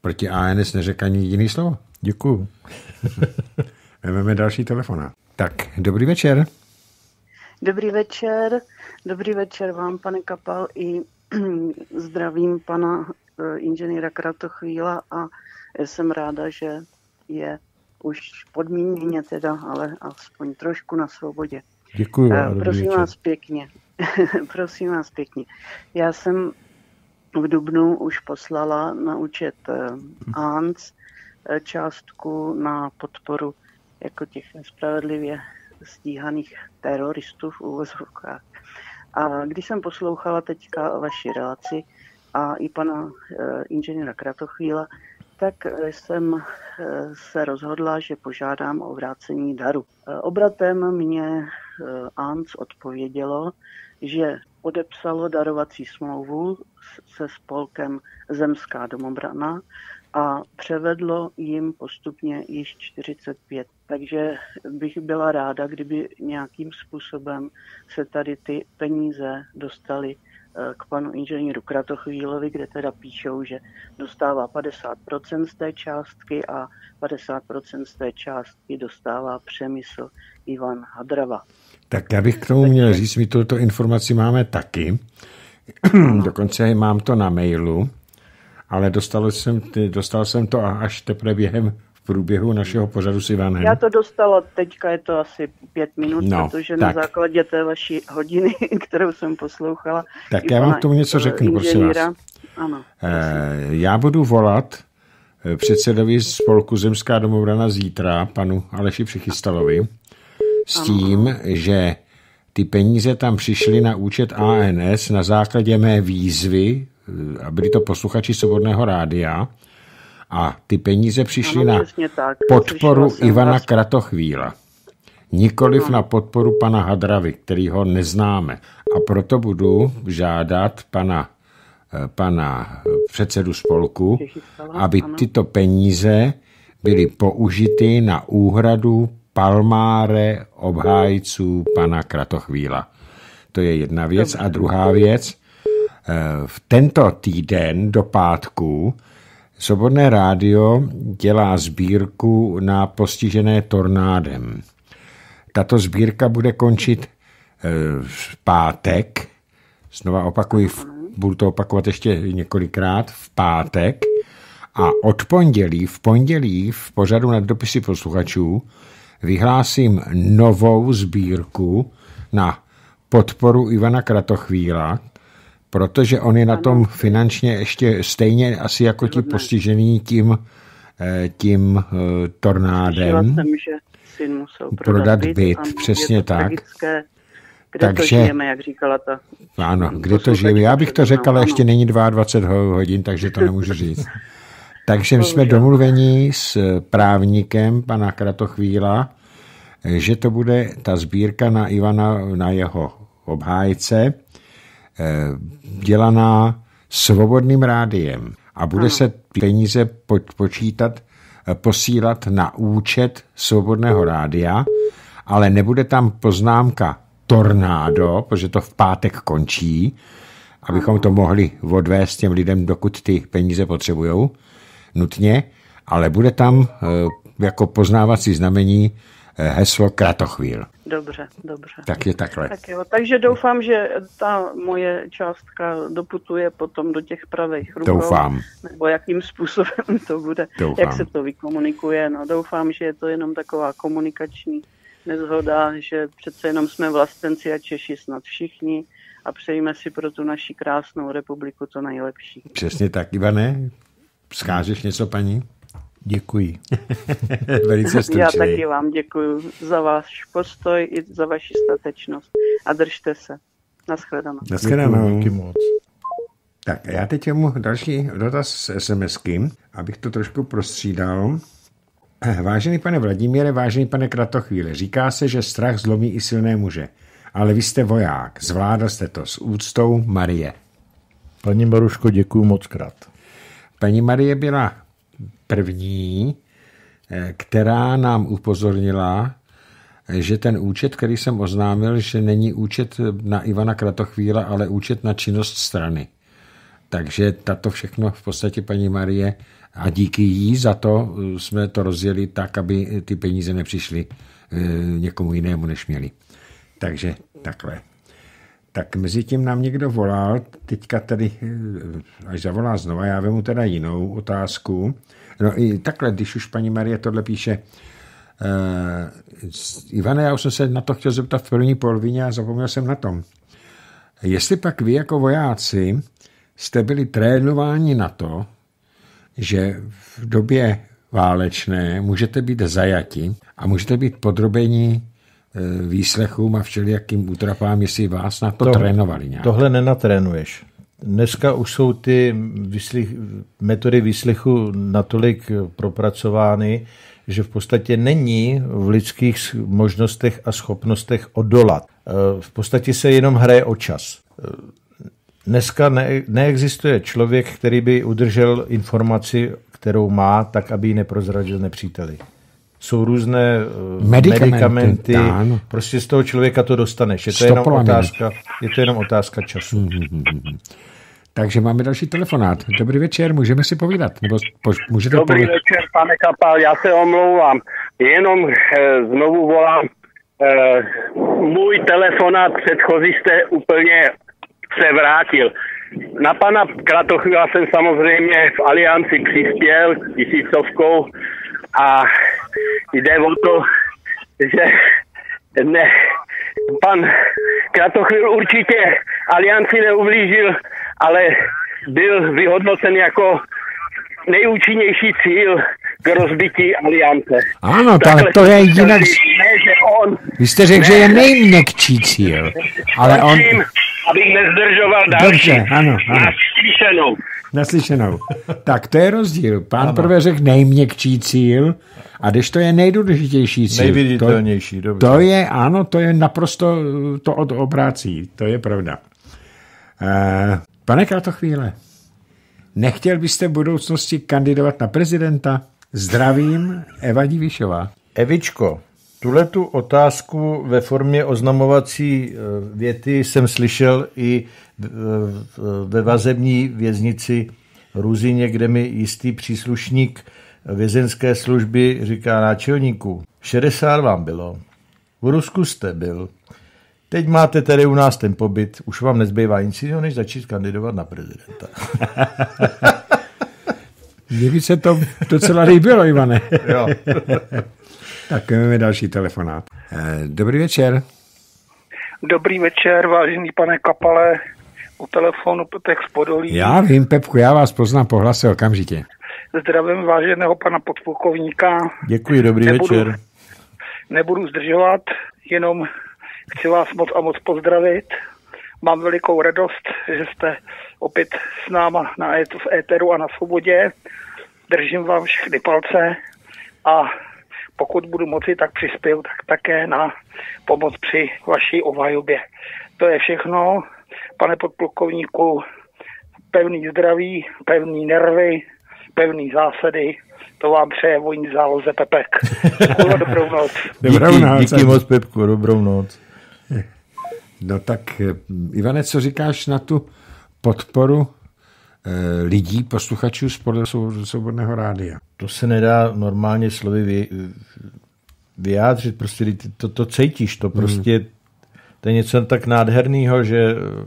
proti ANS neřekl ani jediný slovo. Děkuju. Vezmeme další telefona. Tak, dobrý večer. Dobrý večer. Dobrý večer vám, pane Kapal, i zdravím pana eh, inženýra Kratochvíla a jsem ráda, že je už podmíněně teda, ale aspoň trošku na svobodě. Děkuji. Uh, prosím večer. vás pěkně. prosím vás pěkně. Já jsem v Dubnu už poslala na účet uh, ANS částku na podporu jako těch nespravedlivě stíhaných teroristů v úvozovkách. A když jsem poslouchala teďka vaši relaci a i pana e, inženýra Kratochvíla, tak jsem e, se rozhodla, že požádám o vrácení daru. E, obratem mě e, ANS odpovědělo, že podepsalo darovací smlouvu se spolkem Zemská domobrana a převedlo jim postupně již 45. Takže bych byla ráda, kdyby nějakým způsobem se tady ty peníze dostaly k panu inženýru Kratochvílovi, kde teda píšou, že dostává 50% z té částky a 50% z té částky dostává přemysl Ivan Hadrava. Tak já bych k tomu měl říct, my tuto informaci máme taky. Dokonce mám to na mailu, ale dostal jsem, dostal jsem to až teprve během v průběhu našeho pořadu s Ivanem. Já to dostala, teďka je to asi pět minut, no, protože tak. na základě té vaší hodiny, kterou jsem poslouchala. Tak já vám k tomu něco řeknu, prosím vás. Ano, eh, já budu volat eh, předsedovi spolku Zemská domobrana zítra, panu Aleši Přichystalovi, s tím, ano. že ty peníze tam přišly na účet ANS na základě mé výzvy, a byli to posluchači Svobodného rádia, a ty peníze přišly ano, na tak. podporu Ivana vás. Kratochvíla. Nikoliv ano. na podporu pana Hadravy, který ho neznáme. A proto budu žádat pana, eh, pana předsedu spolku, aby tyto peníze byly použity na úhradu palmáre obhájců pana Kratochvíla. To je jedna věc. A druhá věc, eh, v tento týden do pátku Svobodné rádio dělá sbírku na postižené tornádem. Tato sbírka bude končit eh, v pátek, znova opakuji, budu to opakovat ještě několikrát, v pátek a od pondělí, v pondělí v pořadu nad dopisy posluchačů vyhlásím novou sbírku na podporu Ivana Kratochvíla, protože on je na tom finančně ještě stejně asi jako ti postižený tím, eh, tím eh, tornádem. Jsem, že syn musel prodat, byt, byt přesně tak. Tragické. Kde Takže, to žijeme, jak říkala ta... Ano, kde to žijeme. Já bych to řekl, ale ještě není 22 hodin, takže to nemůžu říct. Takže my jsme domluveni s právníkem pana Kratochvíla, že to bude ta sbírka na Ivana, na jeho obhájce, eh, dělaná svobodným rádiem. A bude se peníze počítat, eh, posílat na účet svobodného rádia, ale nebude tam poznámka tornádo, protože to v pátek končí, abychom to mohli odvést těm lidem, dokud ty peníze potřebují nutně, ale bude tam eh, jako poznávací znamení Eh, heslo Kratochvíl. Dobře, dobře. Tak je takhle. Tak jo, takže doufám, že ta moje částka doputuje potom do těch pravých rukou. Doufám. Nebo jakým způsobem to bude, doufám. jak se to vykomunikuje. No doufám, že je to jenom taková komunikační nezhoda, že přece jenom jsme vlastenci a Češi snad všichni a přejíme si pro tu naši krásnou republiku to nejlepší. Přesně tak, Ivane. Skážeš něco, paní? Děkuji. Velice stručný. Já taky vám děkuji za váš postoj i za vaši statečnost. A držte se. Naschledanou. Naschledanou. Díky moc. Tak a já teď mu další dotaz z SMSky, abych to trošku prostřídal. Vážený pane Vladimíre, vážený pane Kratochvíle, říká se, že strach zlomí i silné muže. Ale vy jste voják, zvládl jste to s úctou Marie. Paní Maruško, děkuji moc krát. Paní Marie byla první, eh, která nám upozornila, že ten účet, který jsem oznámil, že není účet na Ivana Kratochvíla, ale účet na činnost strany. Takže tato všechno v podstatě paní Marie a díky jí za to eh, jsme to rozjeli tak, aby ty peníze nepřišly eh, někomu jinému, než měli. Takže takhle. Tak mezi tím nám někdo volal, teďka tady, až zavolá znova, já vemu teda jinou otázku. No i takhle, když už paní Marie tohle píše, uh, Ivane, já už jsem se na to chtěl zeptat v první polovině a zapomněl jsem na tom. Jestli pak vy jako vojáci jste byli trénováni na to, že v době válečné můžete být zajati a můžete být podrobeni eh, výslechům a všelijakým útrapám, jestli vás na to, to trénovali nějak. Tohle nenatrénuješ. Dneska už jsou ty vyslich, metody výslechu natolik propracovány, že v podstatě není v lidských možnostech a schopnostech odolat. V podstatě se jenom hraje o čas. Dneska ne, neexistuje člověk, který by udržel informaci, kterou má, tak aby ji neprozradil nepříteli. jsou různé eh, Medicamenty, medicamenty, ano. prostě z toho člověka to dostaneš. Je to jenom otázka, je to jenom otázka času. Takže máme další telefonát. Dobrý večer, můžeme si povídat. Nebo po, můžete Dobrý povídat. večer, pane Kapal, já se omlouvám. Jenom eh, znovu volám. Eh, můj telefonát předchozí jste úplně se vrátil. Na pana Kratochvila jsem samozřejmě v Alianci přispěl tisícovkou a jde o to, že ne, pan Kratochvil určitě Alianci neublížil, ale byl vyhodnocen jako nejúčinnější cíl k rozbití aliance. Ano, to, ale to je jinak. říct, Ne, že on, Vy jste řekl, že je nejměkčí cíl. Ale on... Abych nezdržoval další. Dobře, ano, ano. Naslyšenou. Naslyšenou. Tak to je rozdíl. Pán prvé řekl nejměkčí cíl, a když to je nejdůležitější cíl. Nejviditelnější, to, dobře. to je, ano, to je naprosto to od obrácí. To je pravda. Uh, pane Kratochvíle, nechtěl byste v budoucnosti kandidovat na prezidenta? Zdravím, Eva Divišová. Evičko, tuhle tu otázku ve formě oznamovací eh, věty jsem slyšel i ve vazební věznici Ruzině, kde mi jistý příslušník vězenské služby říká náčelníku, 60 vám bylo, v Rusku jste byl, teď máte tady u nás ten pobyt, už vám nezbývá nic jiného, než začít kandidovat na prezidenta. Mně by se to docela líbilo, Ivane. Jo. tak máme další telefonát. Eh, Dobrý večer. Dobrý večer, vážený pane Kapale, u telefonu Petek z Podolí. Já vím, Pepku, já vás poznám po hlase okamžitě. Zdravím váženého pana podplukovníka. Děkuji, dobrý Nebudu- večer. Nebudu zdržovat, jenom chci vás moc a moc pozdravit. Mám velikou radost, že jste opět s náma na étu, v éteru a na svobodě. Držím vám všechny palce a pokud budu moci, tak přispěju tak také na pomoc při vaší obhajobě. To je všechno. Pane podplukovníku, pevný zdraví, pevný nervy, pevný zásady. To vám přeje vojní záloze Pepek. Dobrou noc. Dobrou Díky, noc. díky moc, Pepku, dobrou noc. No tak, eh, Ivane, co říkáš na tu podporu eh, lidí, posluchačů z podle Svobodného rádia? To se nedá normálně slovy vy, vyjádřit, prostě ty to, to cítíš, to prostě, to je něco tak nádherného, že eh,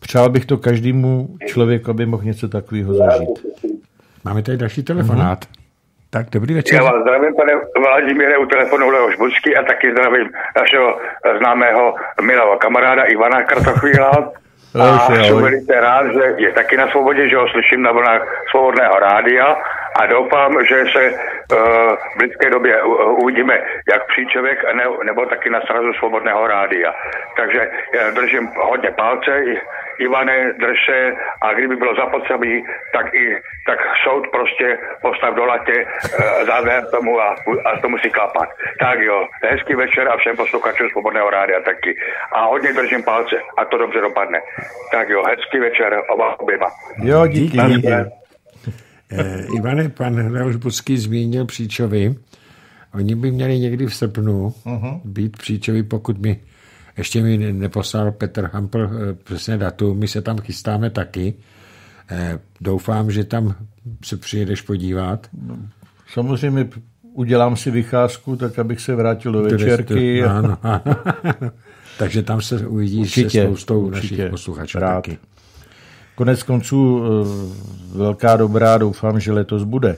přál bych to každému člověku, aby mohl něco takového zažít. Máme tady další telefonát. Tak, dobrý večer. Já vás zdravím, pane Vladimíre, u telefonu Leoš Bučky a taky zdravím našeho známého milého kamaráda Ivana Kratochvíla. Leoši, A jsem velice rád, že je taky na svobodě, že ho slyším na vlnách svobodného rádia a doufám, že se uh, v blízké době uvidíme jak příčovek ne, nebo taky na srazu svobodného rádia. Takže já držím hodně palce, I- Ivane, drž se a kdyby bylo zapotřebí, tak i tak soud prostě postav do latě závěr tomu a, a to musí klapat. Tak jo, hezký večer a všem posluchačům svobodného rádia taky. A hodně držím palce a to dobře dopadne. Tak jo, hezký večer oba oběma. Jo, díky, díky. Eh, Ivane, pan Leoš Bucký zmínil Příčovi. Oni by měli někdy v srpnu uh-huh. být Příčovi, pokud mi ještě mi ne- neposlal Petr Hampl eh, přesně datum, my se tam chystáme taky. Eh, Doufám, že tam se přijedeš podívat. Samozřejmě p- udělám si vycházku, tak abych se vrátil do večerky. a- Ano, ano. Takže tam se uvidíš Určitě, se spoustou určitě. našich posluchačů Rád. taky. Konec konců eh, velká dobrá, doufám, že letos bude.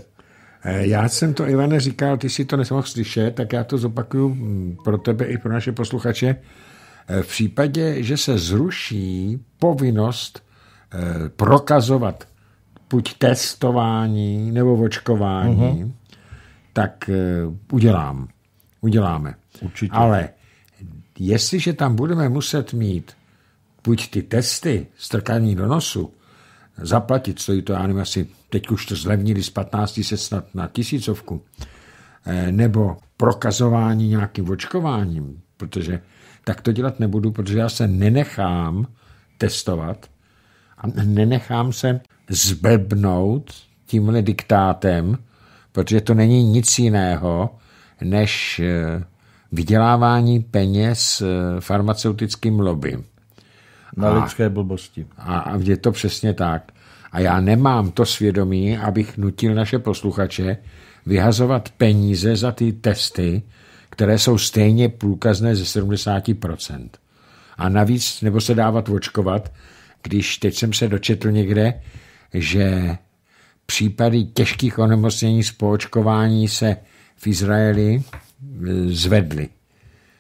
Já jsem to, Ivane, říkal, ty si to nemohl slyšet, tak já to zopakuju mm, pro tebe i pro naše posluchače. Eh, V případě, že se zruší povinnost eh, prokazovat buď testování nebo očkování, uh-huh. tak eh, udělám. Uděláme. Určitě. Ale jestliže tam budeme muset mít buď ty testy strkání do nosu, zaplatit, stojí to, já nevím, asi teď už to zlevnili z 15 se snad na tisícovku, nebo prokazování nějakým očkováním, protože tak to dělat nebudu, protože já se nenechám testovat a nenechám se zblbnout tímhle diktátem, protože to není nic jiného, než eh, vydělávání peněz eh, farmaceutickým lobby. Na A- lidské blbosti. A, a je to přesně tak. A já nemám to svědomí, abych nutil naše posluchače vyhazovat peníze za ty testy, které jsou stejně průkazné ze 70%. A navíc, nebo se dávat očkovat, když teď jsem se dočetl někde, že případy těžkých onemocnění z poočkování se v Izraeli e, zvedly.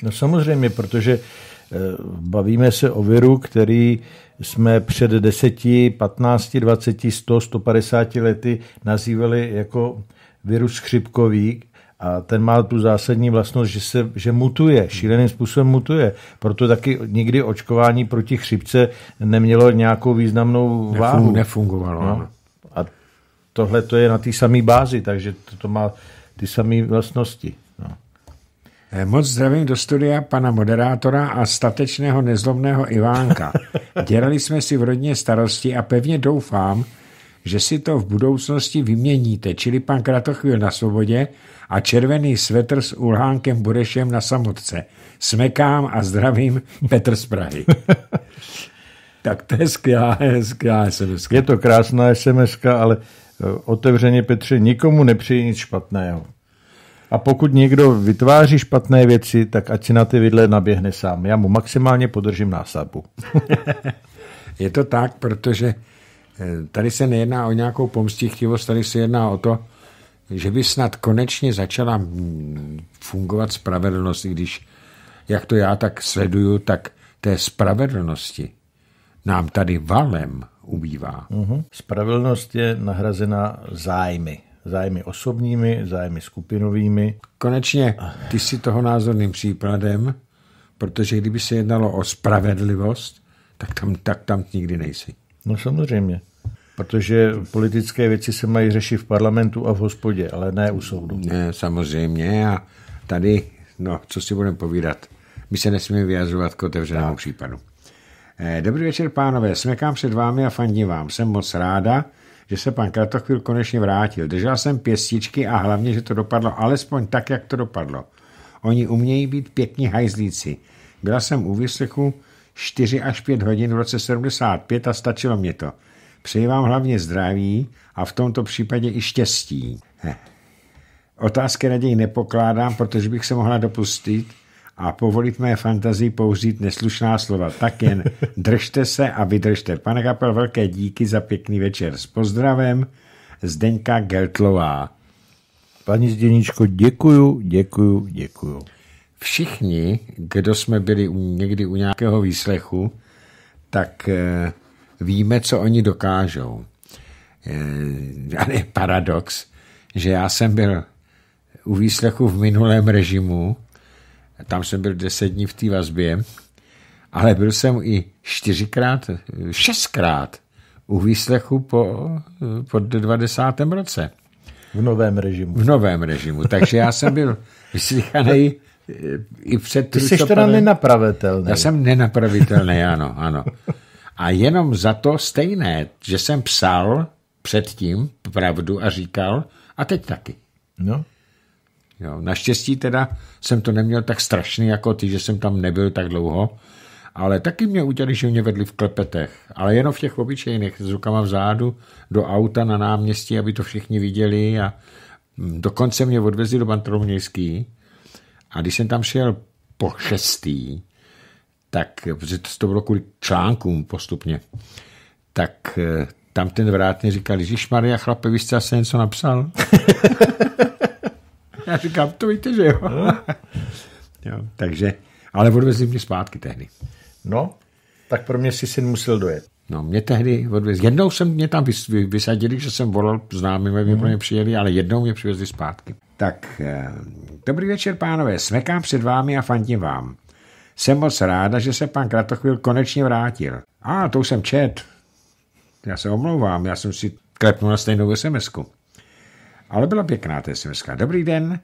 No samozřejmě, protože eh, bavíme se o viru, který jsme před 10, 15, 20, 100, 150 lety nazývali jako virus chřipkový a ten má tu zásadní vlastnost, že, se, že mutuje, šíleným způsobem mutuje. Proto taky nikdy očkování proti chřipce nemělo nějakou významnou váhu. Nefun, nefungovalo. No. A tohle to je na té samé bázi, takže to, to má ty samé vlastnosti. No. Eh, Moc zdravím do studia pana moderátora a statečného nezlobného Ivánka. Dělali jsme si v rodině starosti a pevně doufám, že si to v budoucnosti vyměníte, čili pan Kratochvíl na svobodě a červený svetr s Ulhánkem Burešem na samotce. Smekám a zdravím Petr z Prahy. tak to je skvělá, skvělá SMS. Je to krásná SMS, ale eh, otevřeně Petře, nikomu nepřeji nic špatného. A pokud někdo vytváří špatné věci, tak ať si na ty vidle naběhne sám. Já mu maximálně podržím násadbu. Je to tak, protože tady se nejedná o nějakou pomstichtivost, tady se jedná o to, že by snad konečně začala fungovat spravedlnost, i když, jak to já tak sleduju, tak té spravedlnosti nám tady valem ubývá. Mhm. Spravedlnost je nahrazena zájmy. Zájmy osobními, zájmy skupinovými. Konečně ty jsi toho názorným příkladem, protože kdyby se jednalo o spravedlivost, tak tam, tak tam nikdy nejsi. No samozřejmě. Protože politické věci se mají řešit v parlamentu a v hospodě, ale ne u soudu. Ne, samozřejmě a tady, no, co si budeme povídat, my se nesmíme vyjadřovat k otevřenému případu. Eh, Dobrý večer, pánové, smekám před vámi a fandím vám. Jsem moc ráda, že se pan Kratochvíl konečně vrátil. Držel jsem pěstičky a hlavně, že to dopadlo alespoň tak, jak to dopadlo. Oni umějí být pěkní hajzlíci. Byla jsem u výslechu 4 až 5 hodin v roce 75 a stačilo mě to. Přeji vám hlavně zdraví a v tomto případě i štěstí. Otázky raději nepokládám, protože bych se mohla dopustit a povolit mé fantazii použít neslušná slova. Tak jen držte se a vydržte. Pane Kapel, velké díky za pěkný večer. S pozdravem Zdeňka Geltlová. Paní Zděníčko, děkuju, děkuju, děkuju. Všichni, kdo jsme byli někdy u nějakého výslechu, tak eh, víme, co oni dokážou. Ale je paradox, že já jsem byl u výslechu v minulém režimu, tam jsem byl deset dní v té vazbě, ale byl jsem i čtyřikrát, šestkrát u výslechu po, po 20. roce. V novém režimu. V novém režimu. Takže já jsem byl vyslychaný eh, i před Ty jsi teda nenapravitelný. Já jsem nenapravitelný, ano, ano. A jenom za to stejné, že jsem psal předtím pravdu a říkal, a teď taky. No, Jo, naštěstí teda jsem to neměl tak strašný jako ty, že jsem tam nebyl tak dlouho, ale taky mě udělali, že mě vedli v klepetech, ale jenom v těch obyčejných, s rukama vzadu, do auta na náměstí, aby to všichni viděli a mm, dokonce mě odvezli do Bantrou městský a když jsem tam šel po šestý, tak, protože to, bylo kvůli článkům postupně, tak eh, tam ten vrátný říkal, Ježíš Maria, chlape, vy jste asi něco napsal? Já říkám, to víte, že jo. jo takže, ale odvezli mě zpátky tehdy. no, tak pro mě si syn musel dojet. No, mě tehdy odvezli. Jednou jsem mě tam vys, vy- vysadili, že jsem volal známým, aby pro mě přijeli, ale jednou mě přivezli zpátky. Tak, eh, dobrý večer, pánové. Smekám před vámi a fandím vám. Jsem moc ráda, že se pan Kratochvíl konečně vrátil. A, to už jsem čet. Já se omlouvám, já jsem si klepnul na stejnou sms -ku. Ale byla pěkná ta sms -ka. Dobrý den,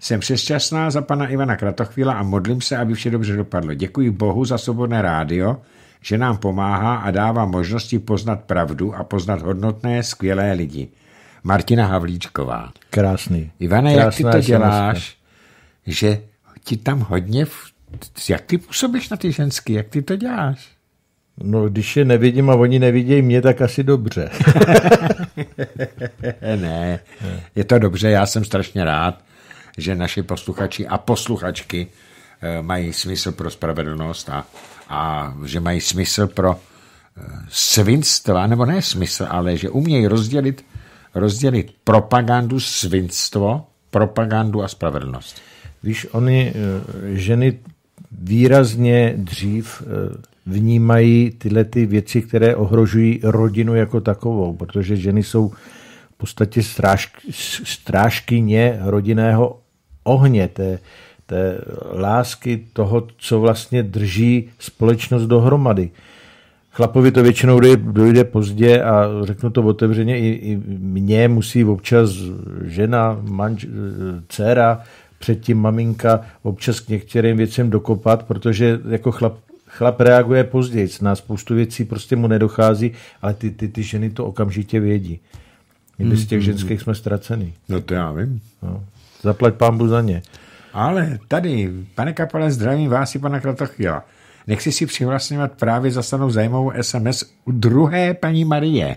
jsem přesčasná za pana Ivana Kratochvíla a modlím se, aby vše dobře dopadlo. Děkuji Bohu za svobodné rádio, že nám pomáhá a dává možnosti poznat pravdu a poznat hodnotné, skvělé lidi. Martina Havlíčková. Krásný. Ivane, jak ty Krásná to děláš? že ti tam hodně... v- Jak ty působíš na ty ženský? Jak ty to děláš? No, když je nevidím a oni nevidějí mě, tak asi dobře. ne, je to dobře, já jsem strašně rád, že naši posluchači a posluchačky eh, mají smysl pro spravedlnost a, a že mají smysl pro eh, svinstva, nebo ne smysl, ale že umějí rozdělit, rozdělit propagandu, svinstvo, propagandu a spravedlnost. Víš, oni eh, ženy výrazně dřív eh, vnímají tyhle ty věci, které ohrožují rodinu jako takovou, protože ženy jsou v podstatě stráž, strážkyně rodinného ohně, té, té lásky, toho, co vlastně drží společnost dohromady. Chlapovi to většinou dojde, pozdě a řeknu to otevřeně, i, i mě musí občas žena, manž, dcera, předtím maminka občas k některým věcem dokopat, protože jako chlap, chlap reaguje později, na spoustu věcí prostě mu nedochází, ale ty, ty, ty ženy to okamžitě vědí. My bez těch ženských jsme ztracený. No to já vím. No. Zaplať pámbu za ně. Ale tady, pane Kapale, zdravím vás i pana Kratochvíla. Nechci si přihlasňovat právě zastanou zajímavou SMS u druhé paní Marie.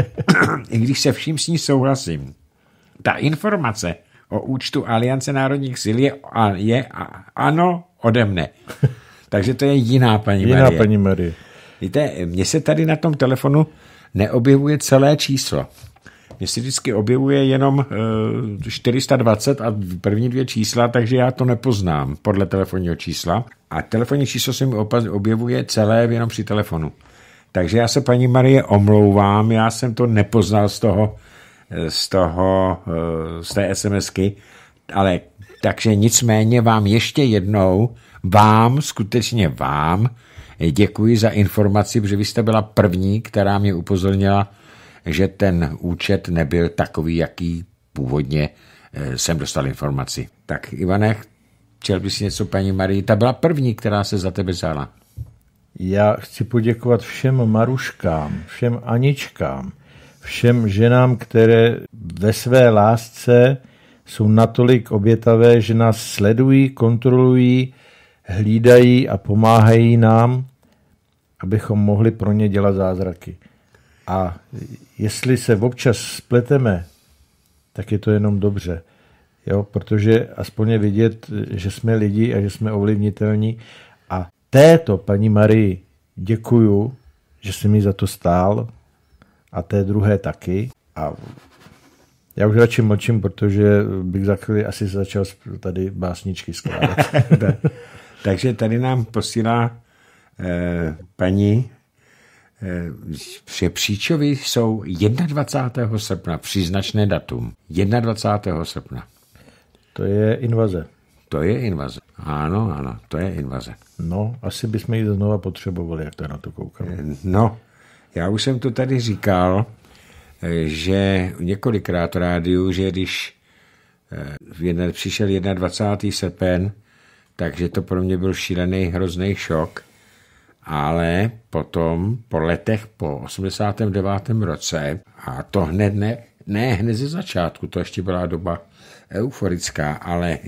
I když se vším s ní souhlasím. Ta informace o účtu Aliance národních sil je, a- je a, ano ode mne. Takže to je jiná paní Jiná Marie. paní Marie. Víte, mně se tady na tom telefonu neobjevuje celé číslo. Mně se vždycky objevuje jenom eh, 420 a první dvě čísla, takže já to nepoznám podle telefonního čísla. A telefonní číslo se mi objevuje celé jenom při telefonu. Takže já se paní Marie omlouvám, já jsem to nepoznal z toho, eh, z toho, eh, z té SMSky, ale takže nicméně vám ještě jednou, vám, skutečně vám, děkuji za informaci, protože vy jste byla první, která mě upozornila, že ten účet nebyl takový, jaký původně eh, jsem dostal informaci. Tak Ivane, chtěl bys něco paní Marii? Ta byla první, která se za tebe vzala. Já chci poděkovat všem Maruškám, všem Aničkám, všem ženám, které ve své lásce jsou natolik obětavé, že nás sledují, kontrolují, hlídají a pomáhají nám, abychom mohli pro ně dělat zázraky. A jestli se občas spleteme, tak je to jenom dobře. Jo, protože aspoň je vidět, že jsme lidi a že jsme ovlivnitelní. A této paní Marii děkuju, že jsi mi za to stál a té druhé taky. A já už radši mlčím, protože bych za chvíli asi začal tady básničky skládat. Takže tady nám posílá eh, paní eh, že Příčovi jsou 21. srpna, příznačné datum. 21. srpna. To je invaze. To je invaze. Ano, ano, to je invaze. No, asi bychom ji znova potřebovali, jak to na to koukám. No, já už jsem to tady říkal, eh, že několikrát rádiu, že když eh, v jedne- přišel 21. srpen, takže to pro mě byl šílený, hrozný šok, ale potom, po letech, po 89. roce, a to hned ne, ne hned ze začátku, to ještě byla doba euforická, ale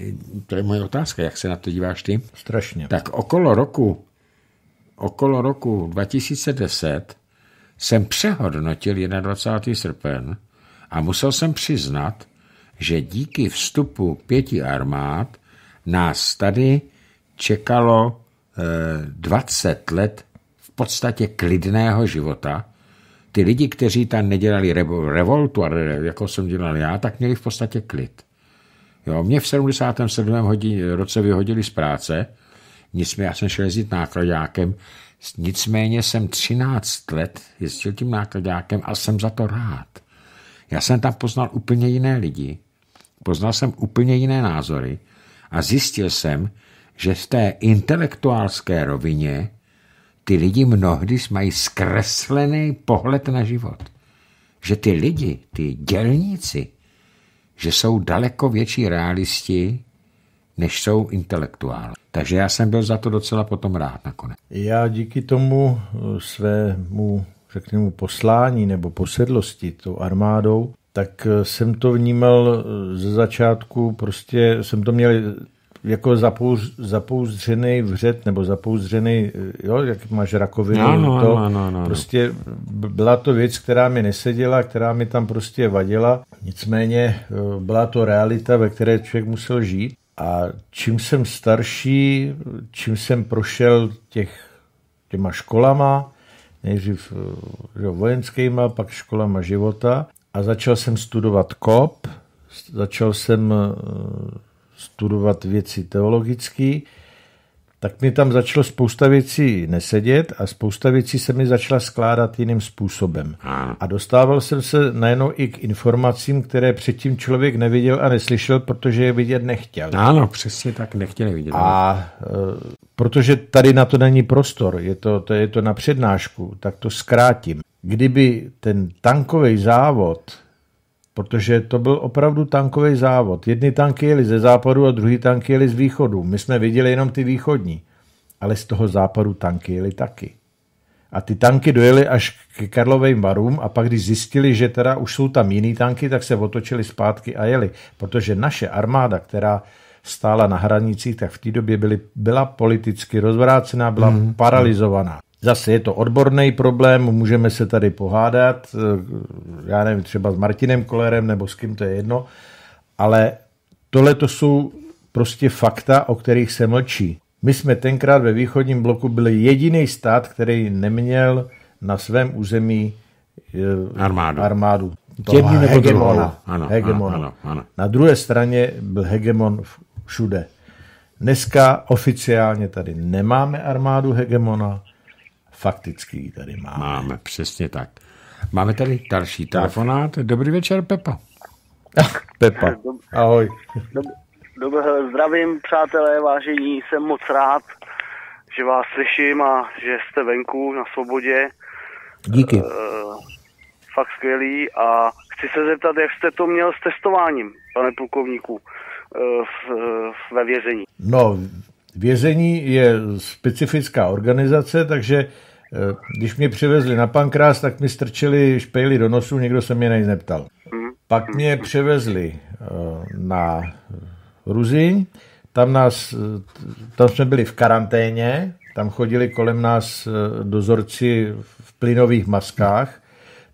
to je moje otázka, jak se na to díváš ty? Strašně. Tak okolo roku, okolo roku 2010 jsem přehodnotil 21. srpen a musel jsem přiznat, že díky vstupu pěti armád nás tady čekalo eh, 20 let v podstatě klidného života. Ty lidi, kteří tam nedělali revo- revoltu, jako jsem dělal já, tak měli v podstatě klid. Jo, mě v 77. Hodin, roce vyhodili z práce, nicméně já jsem šel jezdit nákladákem, nicméně jsem 13 let jezdil tím nákladákem a jsem za to rád. Já jsem tam poznal úplně jiné lidi, poznal jsem úplně jiné názory a zjistil jsem, že v té intelektuálské rovině ty lidi mnohdy mají zkreslený pohled na život. Že ty lidi, ty dělníci, že jsou daleko větší realisti, než jsou intelektuály. Takže já jsem byl za to docela potom rád nakonec. Já díky tomu eh, svému, řekněme, poslání nebo posedlosti tou armádou, tak eh, jsem to vnímal eh, ze začátku, prostě jsem to měl jako zapouz, zapouzřený vřet nebo zapouzřený, jo, jak máš rakovinu. Ano, to, ano, ano, ano. Prostě byla to věc, která mi neseděla, která mi tam prostě vadila. Nicméně byla to realita, ve které člověk musel žít. A čím jsem starší, čím jsem prošel těch, těma školama, nejdřív že, vojenskýma, pak školama života a začal jsem studovat KOP, začal jsem eh, studovat věci teologické, tak mi tam začalo spousta věcí nesedět a spousta věcí se mi začala skládat jiným způsobem. A dostával jsem se najednou i k informacím, které předtím člověk neviděl a neslyšel, protože je vidět nechtěl. Ano, přesně tak, nechtěli vidět. A e, protože tady na to není prostor, je to, to je to na přednášku, tak to zkrátím. Kdyby ten tankový závod protože to byl opravdu tankový závod. Jedny tanky jeli ze západu a druhý tanky jeli z východu. My jsme viděli jenom ty východní, ale z toho západu tanky jeli taky. A ty tanky dojeli až k Karlovým varům a pak, když zjistili, že teda už jsou tam jiný tanky, tak se otočili zpátky a jeli. Protože naše armáda, která stála na hranicích, tak v té době byly, byla politicky rozvrácená, byla mm. paralizovaná. Zase je to odborný problém, můžeme se tady pohádat, já nevím, třeba s Martinem Kolerem nebo s kým to je jedno, ale tohle to jsou prostě fakta, o kterých se mlčí. My jsme tenkrát ve východním bloku byli jediný stát, který neměl na svém území eh, armádu. armádu. Jedni nebo hegemona. Ano, hegemona. ano, ano. Na druhé straně byl hegemon všude. Dneska oficiálně tady nemáme armádu hegemona, fakticky tady máme. Máme, přesně tak. Máme tady další telefonát. Dobrý večer, Pepa. Pepa, ahoj. Dobrý, zdravím, přátelé, vážení, jsem moc rád, že vás slyším a že jste venku na svobodě. Díky. E, fakt skvělý a chci se zeptat, jak jste to měl s testováním, pane plukovníku, e, v, ve vězení. No, vězení je specifická organizace, takže když mě přivezli na pankrás, tak mi strčili špejly do nosu, nikdo se mě nic neptal. Pak mě převezli na Ruziň, tam, nás, tam jsme byli v karanténě, tam chodili kolem nás dozorci v plynových maskách,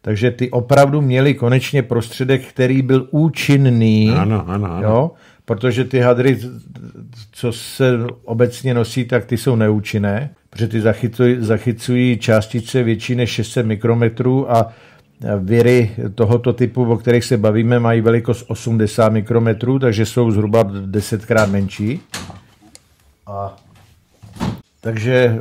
takže ty opravdu měli konečně prostředek, který byl účinný. Ano, ano, ano. Jo? Protože ty hadry, co se obecně nosí, tak ty jsou neúčinné protože ty zachycují, zachycují částice větší než 600 mikrometrů a viry tohoto typu, o kterých se bavíme, mají velikost 80 mikrometrů, takže jsou zhruba desetkrát menší. A takže eh,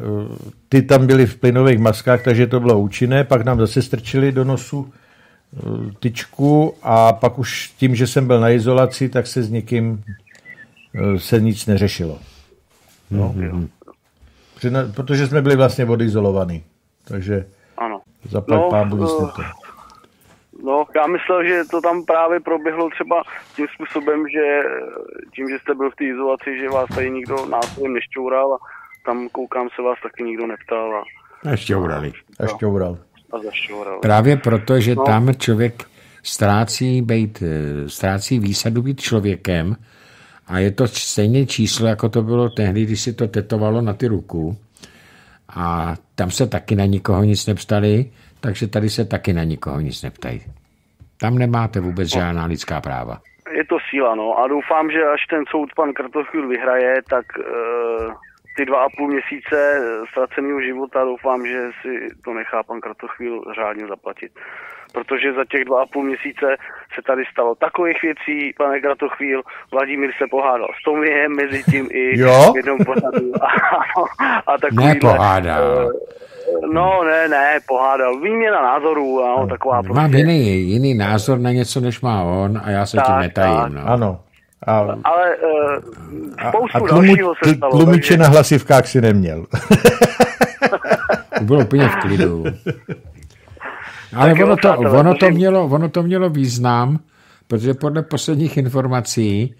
ty tam byly v plynových maskách, takže to bylo účinné. Pak nám zase strčili do nosu eh, tyčku a pak už tím, že jsem byl na izolaci, tak se s nikým eh, se nic neřešilo. No. Mm-hmm protože jsme byli vlastně odizolovaní. Takže ano. zaplať no, pán Bůh to. No, já myslel, že to tam právě proběhlo třeba tím způsobem, že tím, že jste byl v té izolaci, že vás tady nikdo násilím nešťoural a tam koukám se vás taky nikdo neptal. A, a šťourali. A šťoural. A zašťoural. Právě proto, že no. tam člověk ztrácí, být, ztrácí výsadu být člověkem, a je to stejně číslo, jako to bylo tehdy, když si to tetovalo na ty ruku. A tam se taky na nikoho nic neptali, takže tady se taky na nikoho nic neptají. Tam nemáte vůbec žádná lidská práva. Je to síla, no. A doufám, že až ten soud pan Kratochvíl vyhraje, tak e, ty dva a půl měsíce ztraceného života doufám, že si to nechá pan Kratochvíl řádně zaplatit protože za těch dva a půl měsíce se tady stalo takových věcí, pane Kratochvíl, Vladimír se pohádal s Tomiem, mezi tím i jo? v jednom pořadu. A, a takový, Nepohádal. No, ne, ne, pohádal. Výměna názorů, no, taková prostě. Mám jiný, jiný názor na něco, než má on a já se tak, tím netajím. No. Ano. A, ale uh, spoustu a, a tlumu, dalšího se stalo. Tlumiče takže... na hlasivkách si neměl. Bylo úplně v klidu. Ale ono to, ono, to mělo, ono to mělo význam, protože podle posledních informací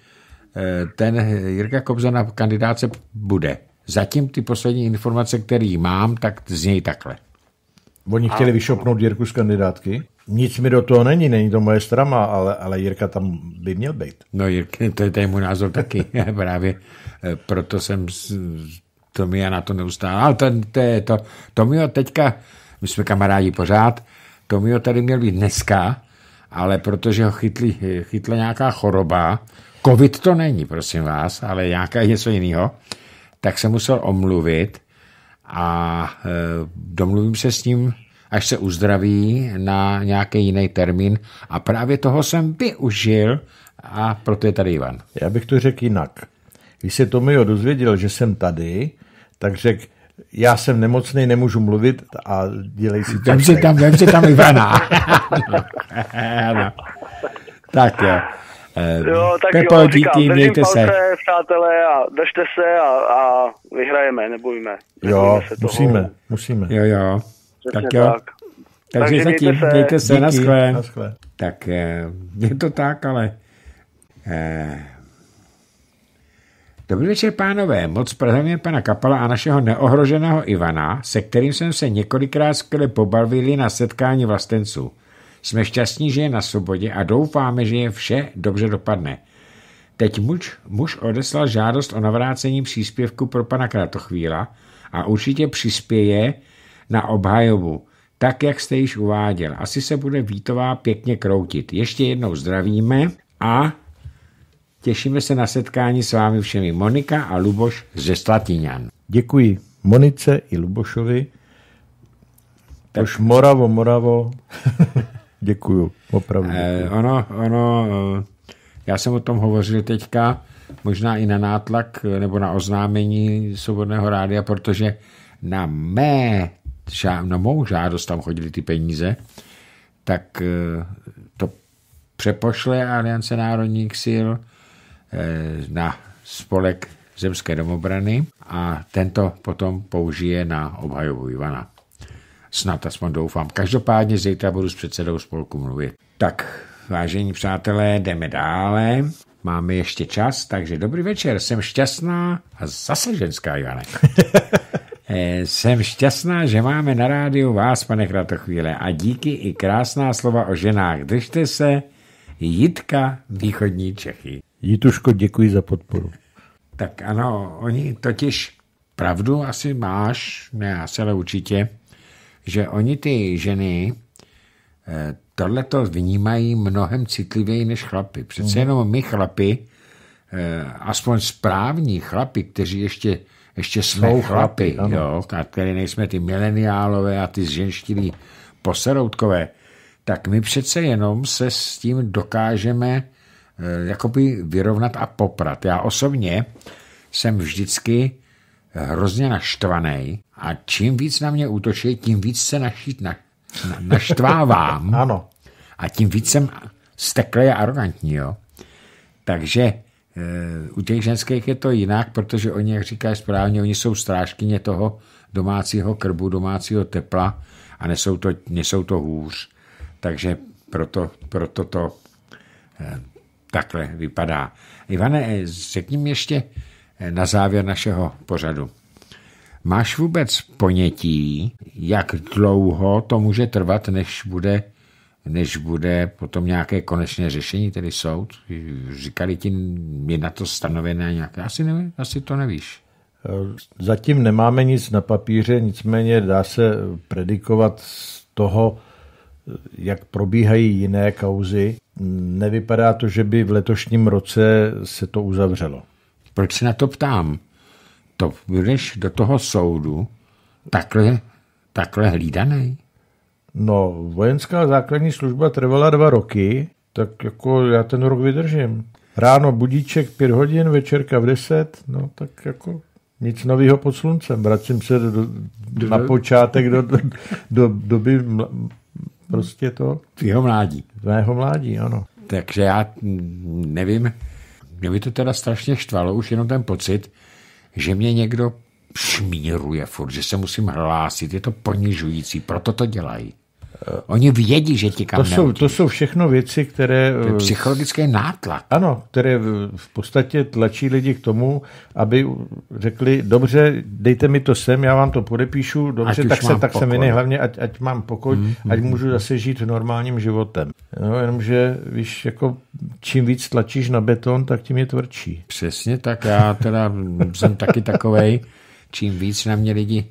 eh, ten Jirka Kobza na kandidáce bude. Zatím ty poslední informace, které mám, tak znějí takhle. Oni chtěli vyšopnout Jirku z kandidátky? Nic mi do toho není, není to moje strama, ale, ale Jirka tam by měl být. No Jirka, to je, to je můj názor taky. Právě eh, proto jsem Tomia na to neustále. Ale to, to je to. Tomio teďka, my jsme kamarádi pořád, Tomio tady měl být dneska, ale protože ho chytli, chytla nějaká choroba, covid to není, prosím vás, ale nějaká něco jiného, tak se musel omluvit a e, domluvím se s ním, až se uzdraví na nějaký jiný termín a právě toho jsem využil a proto je tady Ivan. Já bych to řekl jinak. Když se Tomio dozvěděl, že jsem tady, tak řekl, já jsem nemocný, nemůžu mluvit a dělej si to. Vem si tam, vem si tam Ivana. no. Tak jo. E, Jo, tak Pepo, jo, díky, říkám, držím mějte palce, se. přátelé, a držte se a, a vyhrajeme, nebojme. Jo, se toho. musíme, musíme. Jo, jo. Přesně Tak jo. tak. Takže Takže zatím, mějte se. mějte se, Díky, naschle. naschle. Tak eh, je to tak, ale... Eh, Dobrý večer, pánové. Moc pozdravím pana Kapala a našeho neohroženého Ivana, se kterým jsem se několikrát skvěle pobavili na setkání vlastenců. Jsme šťastní, že je na svobodě a doufáme, že je vše dobře dopadne. Teď muž, muž odeslal žádost o navrácení příspěvku pro pana Kratochvíla a určitě přispěje na obhajobu, tak, jak jste již uváděl. Asi se bude Vítová pěkně kroutit. Ještě jednou zdravíme a těšíme se na setkání s vámi všemi Monika a Luboš ze Slatíňan. Děkuji Monice i Lubošovi. Už Moravo, Moravo. Děkuju, opravdu. Eh, ono, ono, eh, já jsem o tom hovořil teďka, možná i na nátlak eh, nebo na oznámení Svobodného rádia, protože na mé, na mou žádost tam chodily ty peníze, tak eh, to přepošle Aliance národních sil eh, na spolek zemské domobrany a tento potom použije na obhajobu Ivana. Snad aspoň doufám. Každopádně zítra budu s předsedou spolku mluvit. Tak, vážení přátelé, jdeme dále. Máme ještě čas, takže dobrý večer. Jsem šťastná a zase ženská, Ivane. Eh, Jsem šťastná, že máme na rádiu vás, pane Kratochvíle, a díky i krásná slova o ženách. Držte se, Jitka, východní Čechy. Jituško, děkuji za podporu. Tak ano, oni totiž pravdu asi máš, ne asi, ale určitě, že oni ty ženy eh, tohleto vnímají mnohem citlivěji než chlapy. Přece jenom my chlapy, eh, aspoň správní chlapy, kteří ještě, ještě jsou chlapy, chlapy, jo, a který nejsme ty mileniálové a ty zženštilí poseroutkové, tak my přece jenom se s tím dokážeme jakoby vyrovnat a poprat. Já osobně jsem vždycky hrozně naštvaný a čím víc na mě útočí, tím víc se naštít, na, na, naštvávám Ano. a tím víc jsem steklý a arrogantní. Jo? Takže e, u těch ženských je to jinak, protože oni, jak říkáš správně, oni jsou strážkyně toho domácího krbu, domácího tepla a nesou to, nesou to hůř. Takže proto, proto to e, takhle vypadá. Ivane, eh, řekni mi ještě eh, na závěr našeho pořadu. Máš vůbec ponětí, jak dlouho to může trvat, než bude, než bude potom nějaké konečné řešení, tedy soud? Říkali ti, je na to stanovené nějaké? Asi, nevím, asi to nevíš. Zatím nemáme nic na papíře, nicméně dá se predikovat z toho, jak probíhají jiné kauzy. Nevypadá to, že by v letošním roce se to uzavřelo. Proč se na to ptám? To budeš do toho soudu takhle, takhle hlídaný? No, vojenská základní služba trvala dva roky, tak jako já ten rok vydržím. Ráno budíček pět hodin, večerka v deset, no tak jako nic nového pod sluncem. Vracím se do, do, na počátek do, do, do doby prostě to Tvýho mládí. mého mládí, ano. Takže já nevím, mě by to teda strašně štvalo, už jenom ten pocit, že mě někdo šmíruje furt, že se musím hlásit, je to ponižující, proto to dělají. Oni vědí, že ti kam To jsou, to jsou všechno věci, které... To je psychologický nátlak. Ano, které v podstatě tlačí lidi k tomu, aby řekli, dobře, dejte mi to sem, já vám to podepíšu, dobře, Ať tak se, tak se mi hlavně, ať, ať mám pokoj, mm, ať můžu zase žít normálním životem. No, jenomže, víš, jako čím víc tlačíš na beton, tak tím je tvrdší. Přesně tak, já teda jsem taky takovej, čím víc na mě lidi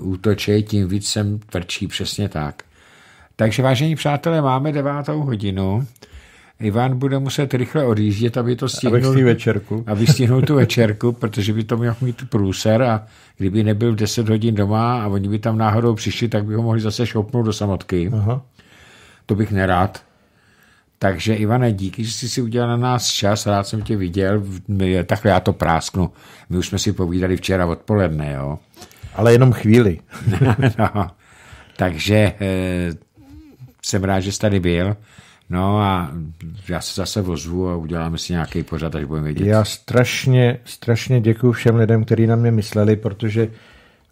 útočí, tím víc jsem tvrdší, přesně tak. Takže vážení přátelé, máme devátou hodinu. Ivan bude muset rychle odjíždět, aby to stihnul. Abych si večerku. Aby stihnul tu večerku, protože by to měl mít průser a kdyby nebyl v 10 hodin doma a oni by tam náhodou přišli, tak by ho mohli zase šoupnout do samotky. Aha. To bych nerád. Takže Ivane, díky, že jsi si udělal na nás čas, rád jsem tě viděl, takhle já to prásknu. My už jsme si povídali včera odpoledne, jo. Ale jenom chvíli. no, takže eh, jsem rád, že jsi tady byl. No a já se zase vozvu a uděláme si nějaký pořad, až budeme vědět. Já strašně, strašně děkuji všem lidem, kteří na mě mysleli, protože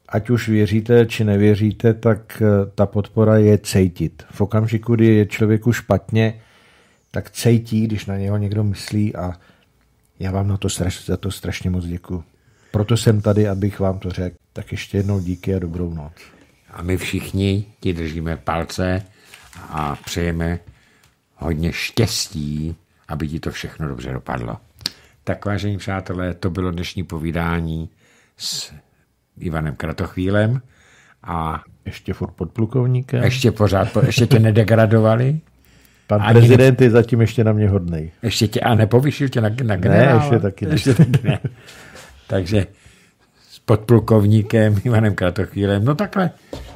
ať už věříte, či nevěříte, tak eh, ta podpora je cejtit. V okamžiku, kdy je člověku špatně, tak cejtí, když na něho někdo myslí a já vám na to straš, za to strašně moc děkuji. Proto jsem tady, abych vám to řekl. Tak ještě jednou díky a dobrou noc. A my všichni ti držíme palce a přejeme hodně štěstí, aby ti to všechno dobře dopadlo. Tak vážení přátelé, to bylo dnešní povídání s Ivanem Kratochvílem a Ještě furt podplukovníkem. ještě pořád, ještě tě nedegradovali, Pan ani prezident je zatím ještě na mě hodnej. ještě tě a nepovyšil tě na, na generála. ještě taky ne. ještě taky ne. Takže s podplukovníkem Ivanem Kratochvílem, no takhle,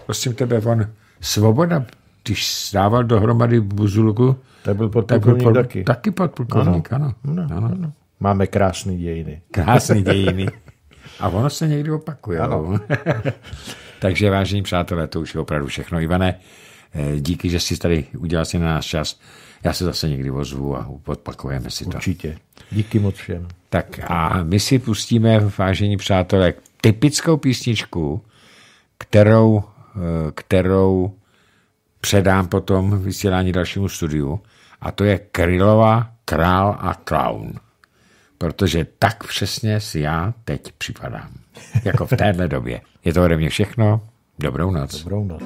prosím tebe, on svoboda, když dával dohromady Buzulku, Tak byl tak byl podplukovník pod, taky. taky podplukovník, ano. No, ano. ano. Máme krásné dějiny. Krásný dějiny. A ono se někdy opakuje. Ano. Takže vážení přátelé, to už je opravdu všechno. Ivane, eh, díky, že jsi tady udělal si na nás čas. Já se zase někdy ozvu a opakujeme si to. Určitě. Díky moc všem. Tak a my si pustíme, vážení přátelé, typickou písničku, kterou, eh, kterou předám potom vysílání dalšímu studiu a to je Krylova Král a Clown. Protože tak přesně si já teď připadám. Jako v téhle době. Je to ode mě všechno. Dobrou noc. Dobrou noc.